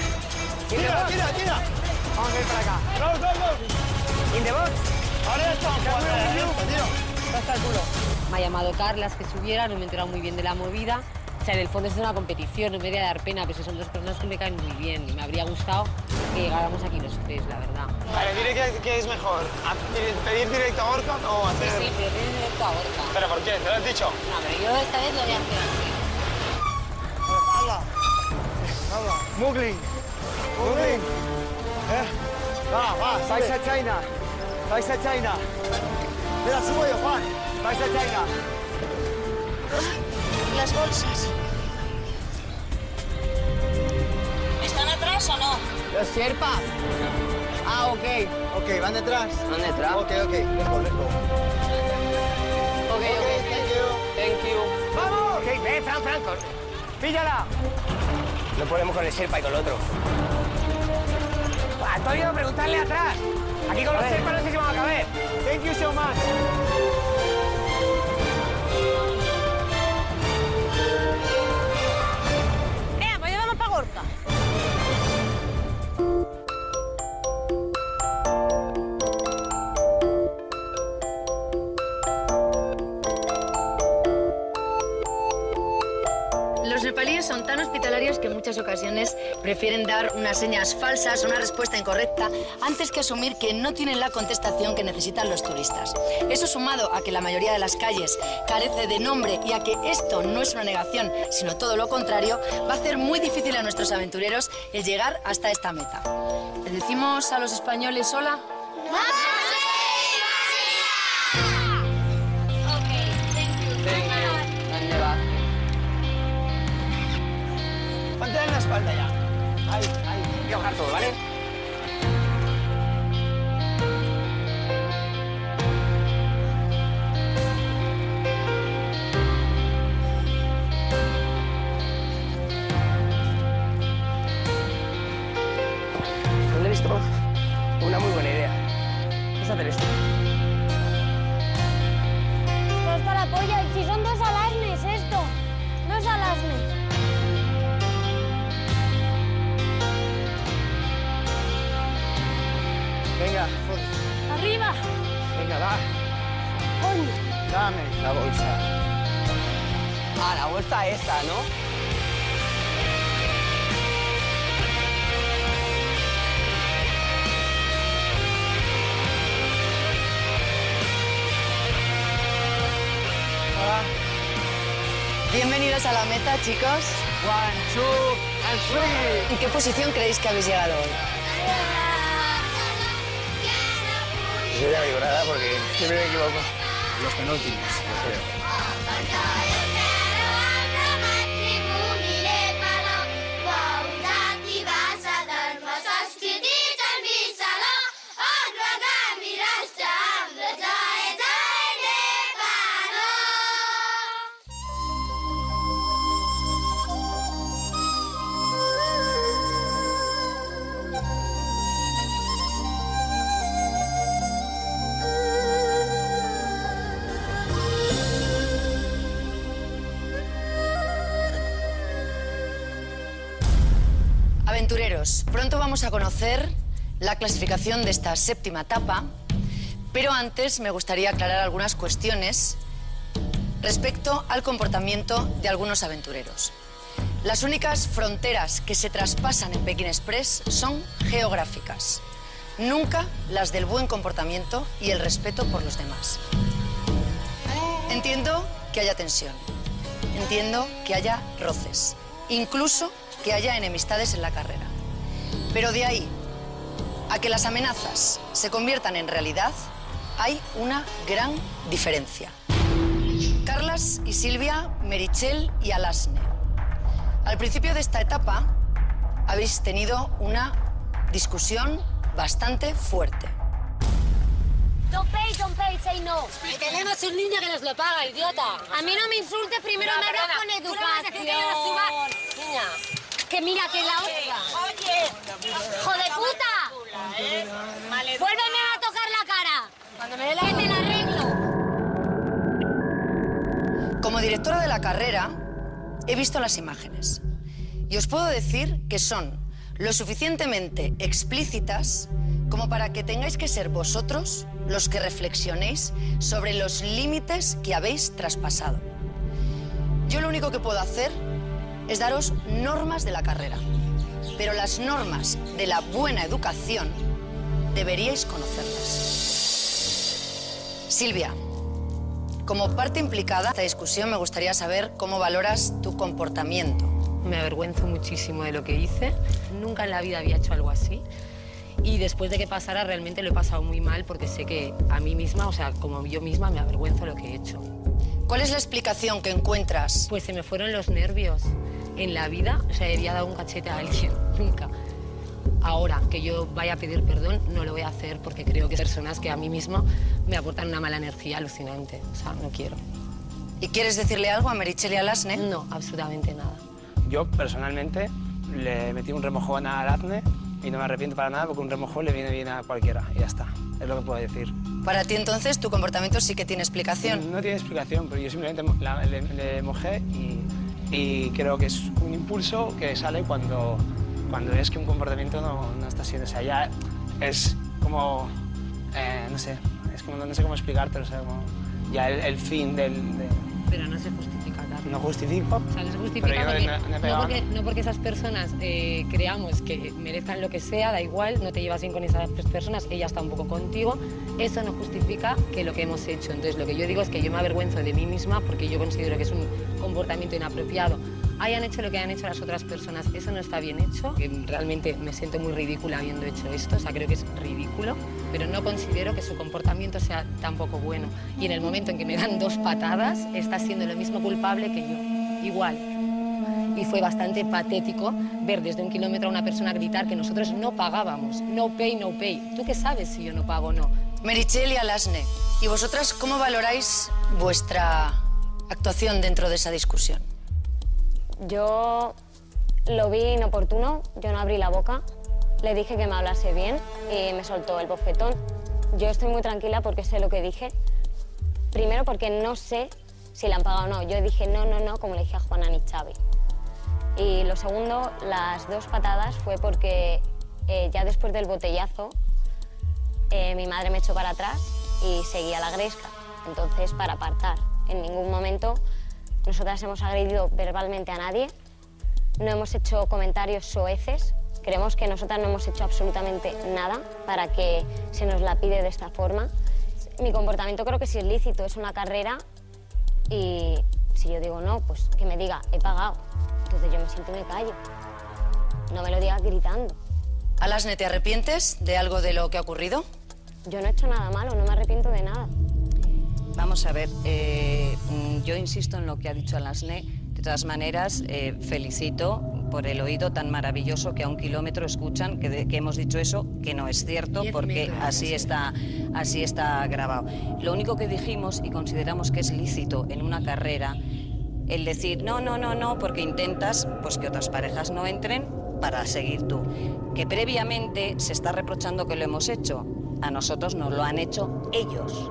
Tira, tira, tira. Vamos a ir para acá. Go, go. In the box. Ahora ya estamos. tío. Hasta el culo. Me ha llamado Carlas que subiera, no me he enterado muy bien de la movida. O sea, en el fondo es una competición, no me debería dar pena, pero son dos personas que me caen muy bien y me habría gustado que llegáramos aquí los tres, la verdad. Vale, dile qué es mejor. ¿A- ¿Pedir directo a Orca o hacer...? Sí, pero tiene directo a Orca. ¿Pero por qué? ¿Te lo has dicho? No, pero yo esta vez lo voy a hacer así. Habla. Habla. Mugli. Mugli. Eh. Va, va, Vais a China. Vais a China. Mira, sube yo, Juan. Vais a China. Las bolsas. ¿Están atrás o no? ¿Los Sherpas? Ah, ok. Ok, ¿van detrás? ¿Van detrás? Ok, ok. Let's go, let's go. Ok, ok. thank you. Thank you. ¡Vamos! Ok, ven, Fran, Fran. cor- ¡Píllala! No podemos con el Serpa y con el otro. Antonio, preguntarle atrás. Aquí con los Serpas no sé si vamos a caber. Thank you so much. Que en muchas ocasiones prefieren dar unas señas falsas, una respuesta incorrecta, antes que asumir que no tienen la contestación que necesitan los turistas. Eso sumado a que la mayoría de las calles carece de nombre y a que esto no es una negación, sino todo lo contrario, va a hacer muy difícil a nuestros aventureros el llegar hasta esta meta. ¿Le decimos a los españoles hola? ¿Dónde Espalda ya. Ahí, ahí. Voy a bajar todo, ¿vale? Chicos. One, two, and three. ¿En qué posición creéis que habéis llegado hoy? Yo ya digo nada porque siempre me equivoco. Los penúltimos, yo creo. La clasificación de esta séptima etapa, pero antes me gustaría aclarar algunas cuestiones respecto al comportamiento de algunos aventureros. Las únicas fronteras que se traspasan en Pekín Express son geográficas, nunca las del buen comportamiento y el respeto por los demás. Entiendo que haya tensión, entiendo que haya roces, incluso que haya enemistades en la carrera. Pero de ahí a que las amenazas se conviertan en realidad, hay una gran diferencia. Carlas y Silvia, Merichel y Alasne. Al principio de esta etapa habéis tenido una discusión bastante fuerte. Don't pay, don't pay, say no. Y tenemos un niño que nos lo paga, idiota. A mí no me insultes, primero No, me hablas con que educación. Niña. Que mira, que la otra. Oye, hijo Vuélveme a tocar la cara. Cuando me dé la... Que te la arreglo. Como directora de la carrera, he visto las imágenes y os puedo decir que son lo suficientemente explícitas como para que tengáis que ser vosotros los que reflexionéis sobre los límites que habéis traspasado. Yo lo único que puedo hacer es daros normas de la carrera, pero las normas de la buena educación deberíais conocerlas. Silvia, como parte implicada en esta discusión, me gustaría saber cómo valoras tu comportamiento. Me avergüenzo muchísimo de lo que hice. Nunca en la vida había hecho algo así. Y después de que pasara, realmente lo he pasado muy mal porque sé que a mí misma, o sea, como yo misma, me avergüenzo de lo que he hecho. ¿Cuál es la explicación que encuentras? Pues se me fueron los nervios. En la vida, o sea, había dado un cachete a alguien, *laughs* nunca. Ahora que yo vaya a pedir perdón, no lo voy a hacer porque creo que hay personas que a mí misma me aportan una mala energía alucinante. O sea, no quiero. ¿Y quieres decirle algo a Merichel y a Lasne? No, absolutamente nada. Yo personalmente le metí un remojón al Azne y no me arrepiento para nada porque un remojón le viene bien a cualquiera y ya está. Es lo que puedo decir. Para ti entonces tu comportamiento sí que tiene explicación. No tiene explicación, pero yo simplemente la- le, le mojé y, y creo que es un impulso que sale cuando, cuando ves que un comportamiento no, no está siendo. O sea, ya es como. eh, no sé, es como, no sé cómo explicártelo, o sea, como ya el, fin del. de- Pero no se justifica. No justifico. O sea, no se justifica porque, no- porque, no porque esas personas eh, creamos que merezcan lo que sea, da igual, no te llevas bien con esas personas, ellas tampoco contigo, eso no justifica que lo que hemos hecho. Entonces, lo que yo digo es que yo me avergüenzo de mí misma porque yo considero que es un comportamiento inapropiado. Hayan hecho lo que hayan hecho las otras personas, eso no está bien hecho. Realmente me siento muy ridícula habiendo hecho esto, o sea, creo que es ridículo, pero no considero que su comportamiento sea tampoco bueno. Y en el momento en que me dan dos patadas, está siendo lo mismo culpable que yo, igual. Y fue bastante patético ver desde un kilómetro a una persona gritar que nosotros no pagábamos. No pay, no pay. ¿Tú qué sabes si yo no pago o no? Merichel y Alasne, ¿y vosotras cómo valoráis vuestra actuación dentro de esa discusión? Yo lo vi inoportuno, yo no abrí la boca, le dije que me hablase bien y me soltó el bofetón. Yo estoy muy tranquila porque sé lo que dije. Primero porque no sé si le han pagado o no. Yo dije no, no, no, como le dije a Juana y Xavi. Y lo segundo, las dos patadas fue porque eh, ya después del botellazo eh, mi madre me echó para atrás y seguía la gresca. Entonces, para apartar, en ningún momento nosotras hemos agredido verbalmente a nadie, no hemos hecho comentarios soeces, creemos que nosotras no hemos hecho absolutamente nada para que se nos la pide de esta forma. Mi comportamiento creo que es lícito, es una carrera y si yo digo no, pues que me diga, he pagado. Entonces yo me siento y me callo. No me lo digas gritando. Alasne, ¿te arrepientes de algo de lo que ha ocurrido? Yo no he hecho nada malo, no me arrepiento de nada. Vamos a ver, eh, yo insisto en lo que ha dicho Alasne. De todas maneras, eh, felicito por el oído tan maravilloso que a un kilómetro escuchan que, de- que hemos dicho eso, que no es cierto, porque así está, así está grabado. Lo único que dijimos y consideramos que es lícito en una carrera, el decir no, no, no, no, porque intentas pues que otras parejas no entren para seguir tú. Que previamente se está reprochando que lo hemos hecho. A nosotros nos lo han hecho ellos.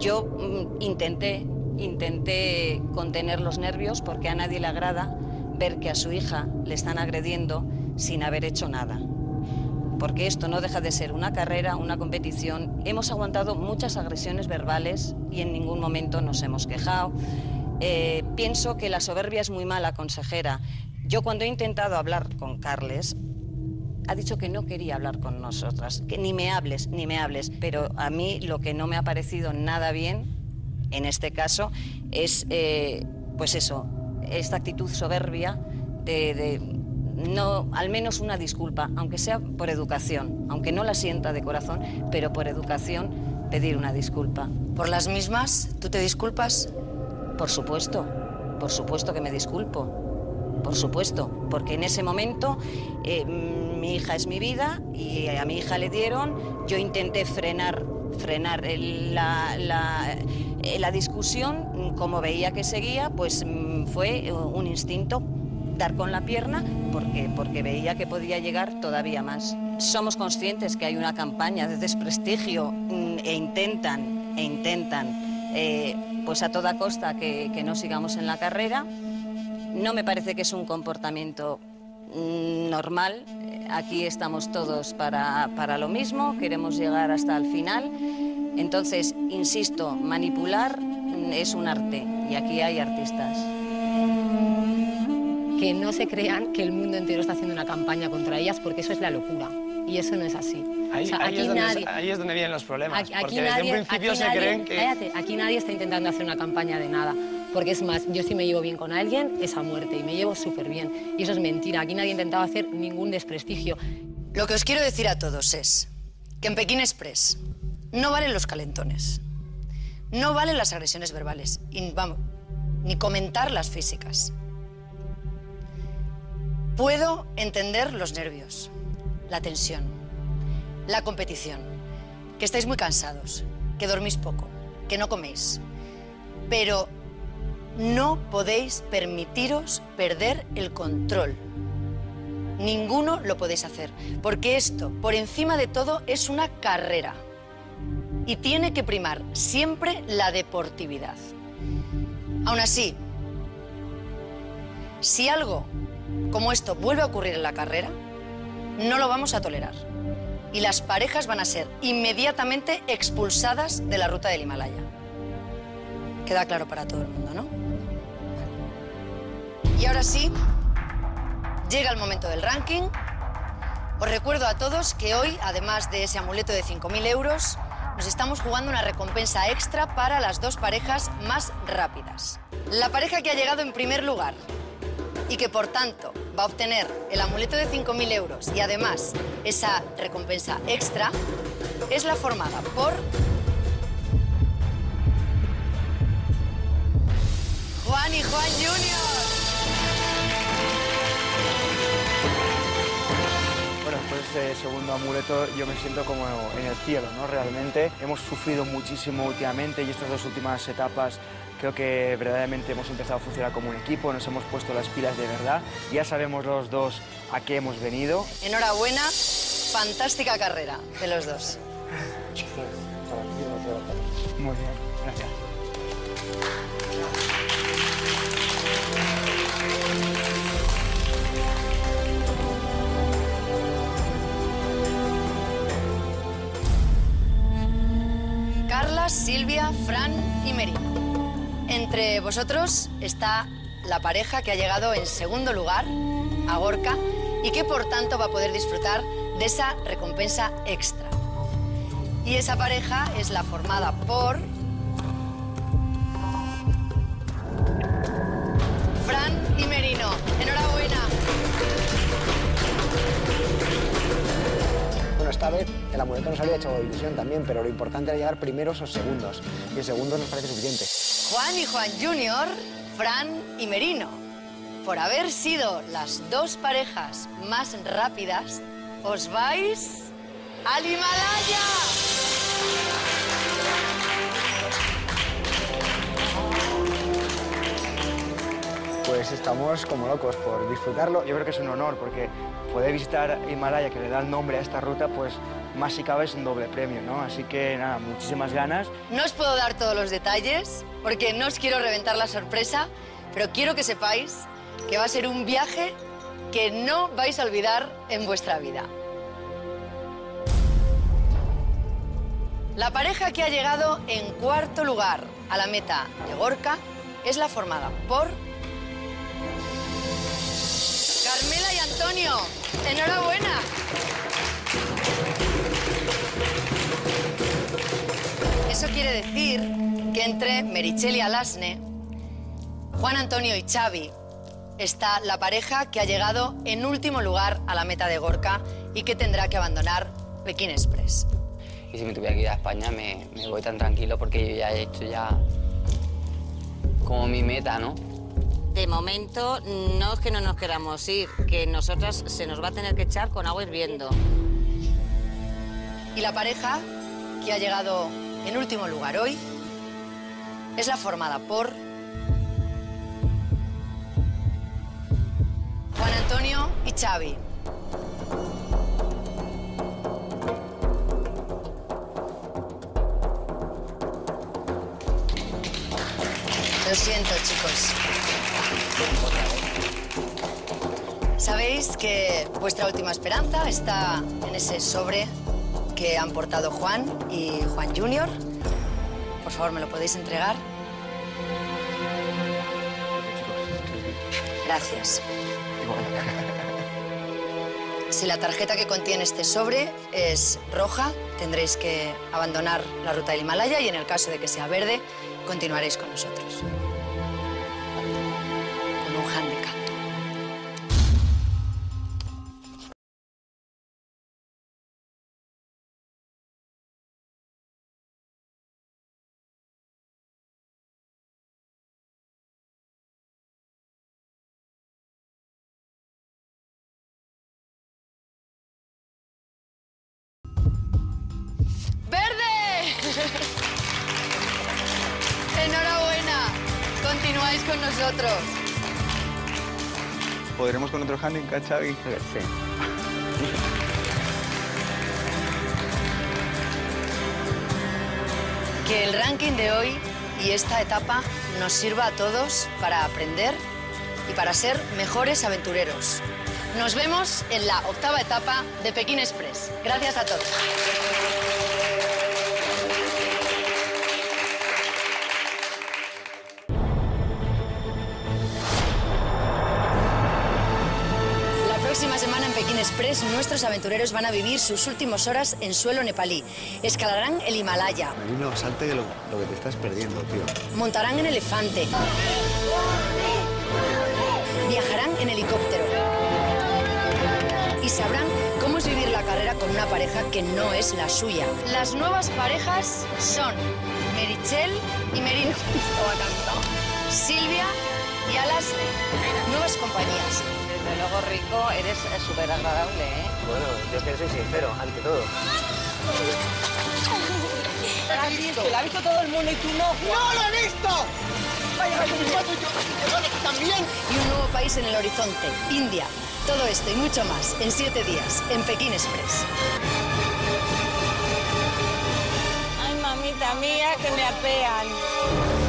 Yo mm, intenté, intenté contener los nervios porque a nadie le agrada ver que a su hija le están agrediendo sin haber hecho nada. Porque esto no deja de ser una carrera, una competición. Hemos aguantado muchas agresiones verbales y en ningún momento nos hemos quejado. Eh, pienso que la soberbia es muy mala, consejera. Yo cuando he intentado hablar con Carles, ha dicho que no quería hablar con nosotras, que ni me hables, ni me hables. Pero a mí lo que no me ha parecido nada bien, en este caso, es, eh, pues eso, esta actitud soberbia de, de no, al menos una disculpa, aunque sea por educación, aunque no la sienta de corazón, pero por educación pedir una disculpa. Por las mismas, ¿tú te disculpas? Por supuesto, por supuesto que me disculpo. Por supuesto, porque en ese momento eh, mi hija es mi vida y a mi hija le dieron, yo intenté frenar, frenar la, eh, la discusión, como veía que seguía, pues mm, fue eh, un instinto dar con la pierna porque, porque veía que podía llegar todavía más. Somos conscientes que hay una campaña de desprestigio mm, e intentan, e intentan eh, pues a toda costa que, que no sigamos en la carrera. No me parece que es un comportamiento normal. Eh, Aquí estamos todos para, para lo mismo, queremos llegar hasta el final. Entonces, insisto, manipular mm, es un arte y aquí hay artistas. Que no se crean que el mundo entero está haciendo una campaña contra ellas porque eso es la locura. Y eso no es así. Ahí, O sea, ahí aquí es donde, nadie- ahí es donde vienen los problemas. Aquí, aquí porque desde nadie, un principio aquí se nadie- creen que... cállate, aquí nadie está intentando hacer una campaña de nada. Porque es más, yo si me llevo bien con alguien, es a muerte. Y me llevo súper bien. Y eso es mentira. Aquí nadie ha intentado hacer ningún desprestigio. Lo que os quiero decir a todos es que en Pekín Express no valen los calentones, no valen las agresiones verbales, y, vamos, ni comentar las físicas. Puedo entender los nervios, la tensión, la competición, que estáis muy cansados, que dormís poco, que no coméis, pero no podéis permitiros perder el control. Ninguno lo podéis hacer, porque esto, por encima de todo, es una carrera. Y tiene que primar siempre la deportividad. Aún así, si algo como esto vuelve a ocurrir en la carrera, no lo vamos a tolerar. Y las parejas van a ser inmediatamente expulsadas de la ruta del Himalaya. Queda claro para todo el mundo, ¿no? Y ahora sí, llega el momento del ranking. Os recuerdo a todos que hoy, además de ese amuleto de 5.000 euros, nos estamos jugando una recompensa extra para las dos parejas más rápidas. La pareja que ha llegado en primer lugar y que por tanto va a obtener el amuleto de 5.000 euros y además esa recompensa extra es la formada por Juan y Juan Junior. Bueno, después de este segundo amuleto yo me siento como en el cielo, ¿no? Realmente hemos sufrido muchísimo últimamente y estas dos últimas etapas creo que verdaderamente hemos empezado a funcionar como un equipo, nos hemos puesto las pilas de verdad, ya sabemos los dos a qué hemos venido. Enhorabuena, fantástica carrera de los dos. *laughs* Muy bien, gracias. Carla, Silvia, Fran y Merino. Entre vosotros está la pareja que ha llegado en segundo lugar, a Gorka, y que por tanto va a poder disfrutar de esa recompensa extra. Y esa pareja es la formada por Fran y Merino. Enhorabuena. Esta vez el amuleto nos había hecho ilusión también, pero lo importante era llegar primeros o segundos. Y el segundo nos parece suficiente. Juan y Juan Junior, Fran y Merino. Por haber sido las dos parejas más rápidas, os vais al Himalaya. Pues estamos como locos por disfrutarlo. Yo creo que es un honor porque poder visitar Himalaya, que le da el nombre a esta ruta, pues más si cabe es un doble premio, ¿no? Así que nada, muchísimas ganas. No os puedo dar todos los detalles porque no os quiero reventar la sorpresa, pero quiero que sepáis que va a ser un viaje que no vais a olvidar en vuestra vida. La pareja que ha llegado en cuarto lugar a la meta de Gorka es la formada por Carmela y Antonio. ¡Enhorabuena! Eso quiere decir que entre Merichel y Alasne, Juan Antonio y Xavi, está la pareja que ha llegado en último lugar a la meta de Gorka y que tendrá que abandonar Pekín Express. Y si me tuviera que ir a España me, me voy tan tranquilo porque yo ya he hecho ya como mi meta, ¿no? De momento, no es que no nos queramos ir, que nosotras se nos va a tener que echar con agua hirviendo. Y la pareja que ha llegado en último lugar hoy es la formada por Juan Antonio y Xavi. Lo siento, chicos. Sabéis que vuestra última esperanza está en ese sobre que han portado Juan y Juan Junior. Por favor, ¿me lo podéis entregar? Gracias. Si la tarjeta que contiene este sobre es roja, tendréis que abandonar la ruta del Himalaya y en el caso de que sea verde, continuaréis con nosotros. ¿Podremos con otro handicap, Xavi? Sí. *laughs* Que el ranking de hoy y esta etapa nos sirva a todos para aprender y para ser mejores aventureros. Nos vemos en la octava etapa de Pekín Express. Gracias a todos. Express, nuestros aventureros van a vivir sus últimas horas en suelo nepalí. Escalarán el Himalaya, Marino, salte de lo, lo que te estás perdiendo, tío. montarán en elefante, viajarán en helicóptero y sabrán cómo es vivir la carrera con una pareja que no es la suya. Las nuevas parejas son Merichel y Merino. *laughs* Silvia y Alasne. Nuevas compañías. Desde luego, Rico, eres súper agradable, ¿eh? Bueno, yo que soy sincero, ante todo. ¿La has visto? ¿La ha visto todo el mundo y tú no? ¡No lo he visto! Vaya, vaya, vaya. también. Y un nuevo país en el horizonte, India. Todo esto y mucho más en siete días en Pekín Express. Ay, mamita mía, que me apean.